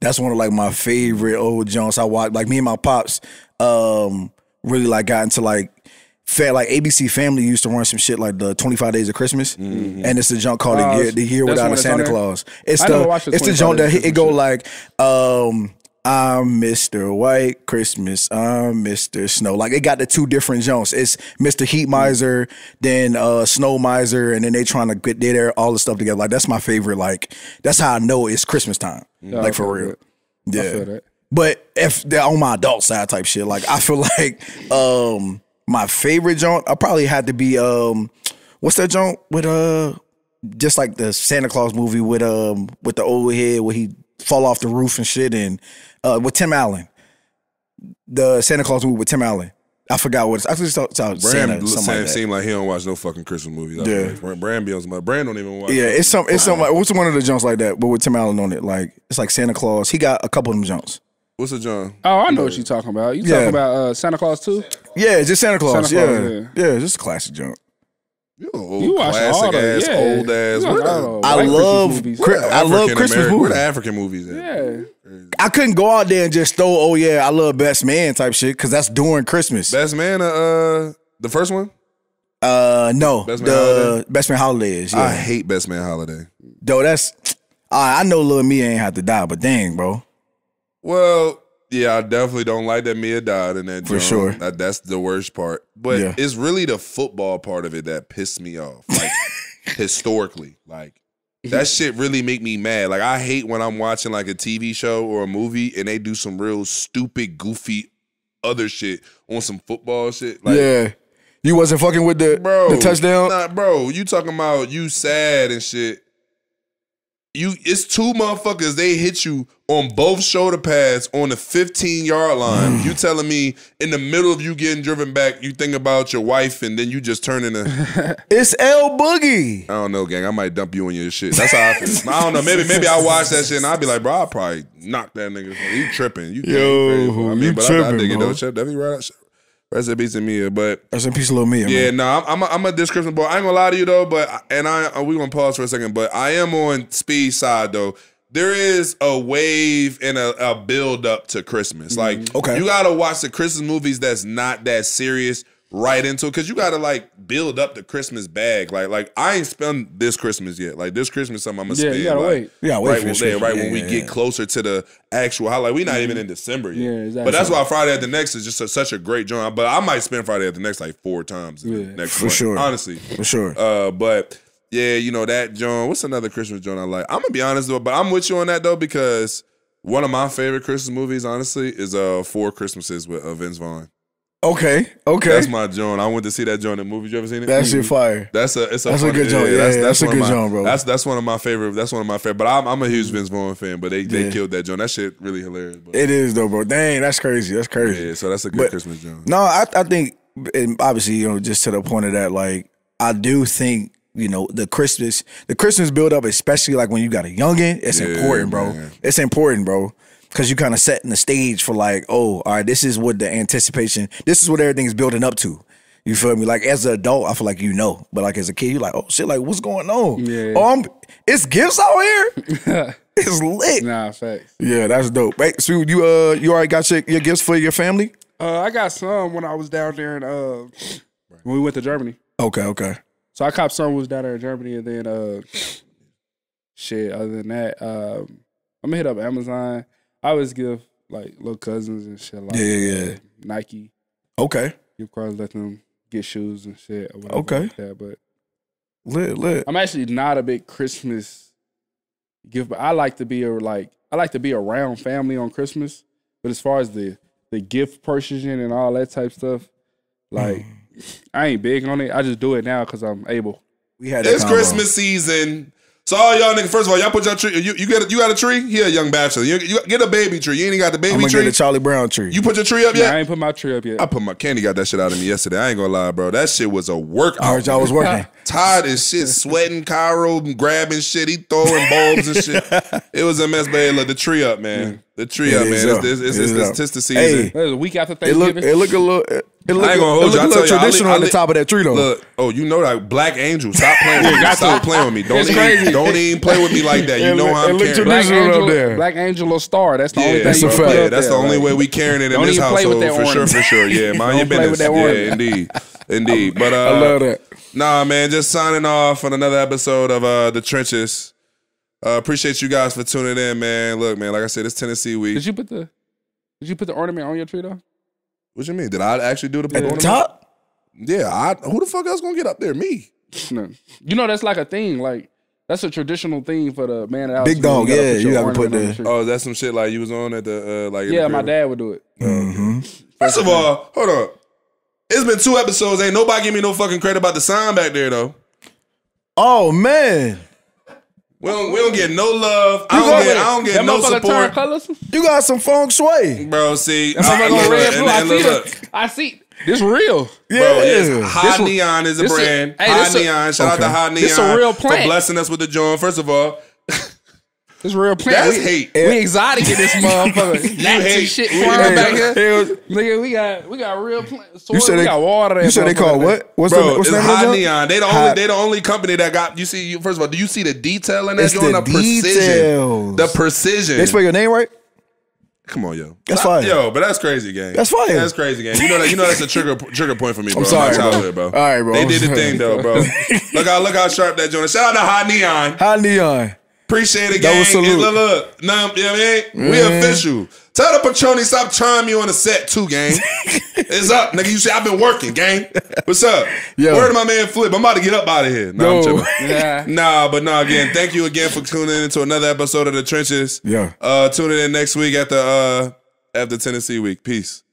That's one of like my favorite old Jones I watched. Like me and my pops, um, really like got into like. Fat, like ABC Family used to run some shit like the 25 Days of Christmas, and it's the junk called Oh, the year, the year without a Santa? Claus. It's I the it's the junk that Days it go like um I'm Mr. White Christmas, I'm Mr. Snow. Like it got the two different Jones. It's Mr. Heat Miser, then uh Snow Miser, and then they trying to get there all the stuff together. Like that's my favorite. Like that's how I know it's Christmas time. like for real. Yeah. feel that. But if they're on my adult side type shit, like I feel like um my favorite joint, I probably had to be um what's that joint with uh just like the Santa Claus movie with um with the old head where he fall off the roof and shit and uh with Tim Allen. The Santa Claus movie with Tim Allen. I forgot what it's I just thought it's Brand Santa, Sam something like that. seem like he don't watch no fucking Christmas movies. I Yeah. feel like. Brand be on some. Brand don't even watch. Yeah, it's some it's some like what's one of the jumps like that, but with Tim Allen on it. Like it's like Santa Claus. He got a couple of them jumps. What's the John? Oh, I know what you're talking about. You Yeah. talking about uh, Santa Claus too? Yeah, just Santa Claus. Santa Claus, yeah. yeah. just a classic jump. You old You watch classic all the ass, yeah. old ass. You watch Where the- all the I love movies. Chri- I love Christmas American- Where the movies. African movies at? Yeah, I couldn't go out there and just throw, oh yeah, I love Best Man type shit because that's during Christmas. Best man, uh, uh, the first one. Uh, no, Best Man the Holiday? Best Man Holiday is. Yeah. I hate Best Man Holiday. Though that's, I I know little me ain't have to die, but dang, bro. Well, yeah, I definitely don't like that Mia died in that. For joint. sure. That, that's the worst part. But Yeah. it's really the football part of it that pissed me off. Like historically, like that shit really make me mad. Like I hate when I'm watching like a TV show or a movie and they do some real stupid, goofy other shit on some football shit. Like, yeah, you wasn't fucking with the bro, the touchdown. Nah, bro, you talking about you sad and shit. You, it's two motherfuckers. They hit you on both shoulder pads on the 15 yard line. Mm. you telling me in the middle of you getting driven back, you think about your wife and then you just turn into It's L Boogie. I don't know, gang. I might dump you on your shit. That's how I feel. I don't know. Maybe maybe I watch that shit and I'll be like, bro, I'll probably knock that nigga. You tripping? You Yo, crazy. I mean, you but I, I tripping, dig it bro. though. Chef, definitely right. Rest in peace to Mia, but That's in peace, little me. yeah, no, I'm I'm a, I'm a description boy. I ain't gonna lie to you though, but and I we gonna pause for a second, but I am on speed side though. There is a wave and a, a build up to Christmas. Like, Mm-hmm. Okay. you gotta watch the Christmas movies that's not that serious right into it because you gotta like build up the Christmas bag. Like, like I ain't spent this Christmas yet. Like this Christmas, something I'm gonna Yeah, spend. you gotta like, wait. Gotta wait right for when, right Yeah, when we yeah, get yeah. closer to the actual holiday. We not even in December yet. Yeah, exactly. But that's why Friday at the next is just a, such a great joint. But I might spend Friday at the next like four times in the Yeah. next For month, sure. honestly. for sure. Uh, but yeah, you know that John. What's another Christmas joint I like? I'm gonna be honest though, but I'm with you on that though because one of my favorite Christmas movies, honestly, is uh Four Christmases with uh, Vince Vaughn. Okay, okay. That's my joint. I went to see that joint in the movie. You ever seen it? that shit mm-hmm. fire. That's a it's a That's a good joint. Yeah, yeah, that's a one of good my- joint, bro. That's that's one of my favorite. That's one of my favorite. But I'm, I'm a huge Vince Vaughn fan. But they they killed that joint. That shit really hilarious. But, It is though, bro. Dang, that's crazy. That's crazy. yeah, so that's a good But- Christmas joint. No, I I think and obviously, you know, just to the point of that, like I do think, you know, the Christmas the Christmas build up, especially like when you got a youngin, it's Yeah, important, bro. man. It's important, bro. Cause you kind of setting the stage for like, oh, all right, this is what the anticipation, this is what everything's building up to. You feel me? Like as an adult, I feel like you know, but like as a kid, you're like, oh shit, like what's going on? Yeah. Oh, I'm, it's gifts out here. it's lit. nah, facts. Yeah, that's dope. Right, so you uh, you already got your, your gifts for your family? Uh, I got some when I was down there in uh when we went to Germany. Okay, okay. So I copped some was down there in Germany, and then uh, shit. Other than that, um, I'm gonna hit up Amazon. I always give like little cousins and shit like Yeah, yeah, yeah. Nike Okay. gift probably let them get shoes and shit. Or whatever Okay. like that. But Lit, lit. I'm actually not a big Christmas gift, but I like to be a like I like to be around family on Christmas. But as far as the the gift purchasing and all that type stuff, like Mm. I ain't big on it. I just do it now because I'm able. We had that It's combo. Christmas season. So all y'all niggas, first of all, y'all put your tree. You, you get a, you got a tree? Here, young bachelor. You, you get a baby tree. You ain't got the baby I'm baby gonna tree. get a Charlie Brown tree. you put your tree up Nah, yet? I ain't put my tree up yet. I put my candy got that shit out of me yesterday. I ain't gonna lie, bro. That shit was a workout. I heard y'all was working. Tired as shit, sweating, Cairo grabbing shit. He throwing bulbs and shit. It was a mess, but hey, look, the tree up, man. The tree It up, is man. up. It's, it's, It it's, is it's, up. it's the season. Hey, That was a week after It look, Thanksgiving. it look a little, it look, I ain't gonna it hold look you. a I little tell you, I traditional li- on the top of that tree though. Look, oh, you know that Black Angel. Stop playing with me. got Stop playing with me. Don't It's even, crazy. don't even play with me like that. You know how I'm look carrying. Black traditional up Angel, there. Black Angel or Star. That's the only Yeah, thing That's you a can fact. put yeah, up that's there, the only like. way we carrying it in Don't this even play with household that for sure, ornament. for sure. Yeah, mind your Don't play with business. that Yeah, ornament. indeed, indeed. But uh, I love that. Nah, man, just signing off on another episode of uh the trenches. Uh, appreciate you guys for tuning in, man. Look, man, like I said, it's Tennessee week. Did you put the Did you put the ornament on your tree though? What you mean? Did I actually do the At the top, Yeah, I. Who the fuck else gonna get up there? Me. No. You know that's like a thing. Like that's a traditional thing for the man out. Big dog, yeah, you gotta put ornament on the- Oh, that's some shit like you was on at the uh like. yeah, my dad would do it. Mm-hmm. First of all, hold up. It's been two episodes. Ain't nobody give me no fucking credit about the sign back there though. Oh man, We don't, we don't get no love. I don't get. I don't get no motherfucker support. colors. you got some feng shui. Bro, see, That I- look, red, and- I and see look, it. I see. This real. Yeah, Bro, yes, High This Neon is a this a- brand. hey, High this a- Neon. Shout out to Okay. High Neon This a real for blessing us with the joint. First of all, It's real plant. That's we, hate. We exotic in this motherfucker. Gnats hate- shit we flying back here. Hell, Nigga, we got we got real plants. You said we they got water. You said they call what? What's the what's it's the name of hot that? neon. They the Hot- only they the only company that got you see. You, first of all, do you see the detail in that It's joint? the precision. The precision. They spell your name right? Come on, yo. That's Stop- fire. Yo, but that's crazy, gang. That's fire. That's crazy, gang. You know that. You know that's a trigger trigger point for me, bro. I'm sorry, My bro. bro. All right, bro. They did the thing though, bro. look how look how sharp that joint. Shout out to Hot Neon. Hot neon. Appreciate it, gang. salute. Look, look. Nah, you know what I mean? We official. Tell the Patroni stop trying me on the set too, gang. it's up, nigga. You say I've been working, gang. What's up? Yo. Word to my man Flip. I'm about to get up out of here. Nah, I'm Yeah. Nah, but nah, again, thank you again for tuning in to another episode of The Trenches. Yeah. Uh, tune in next week at the uh after Tennessee week. Peace.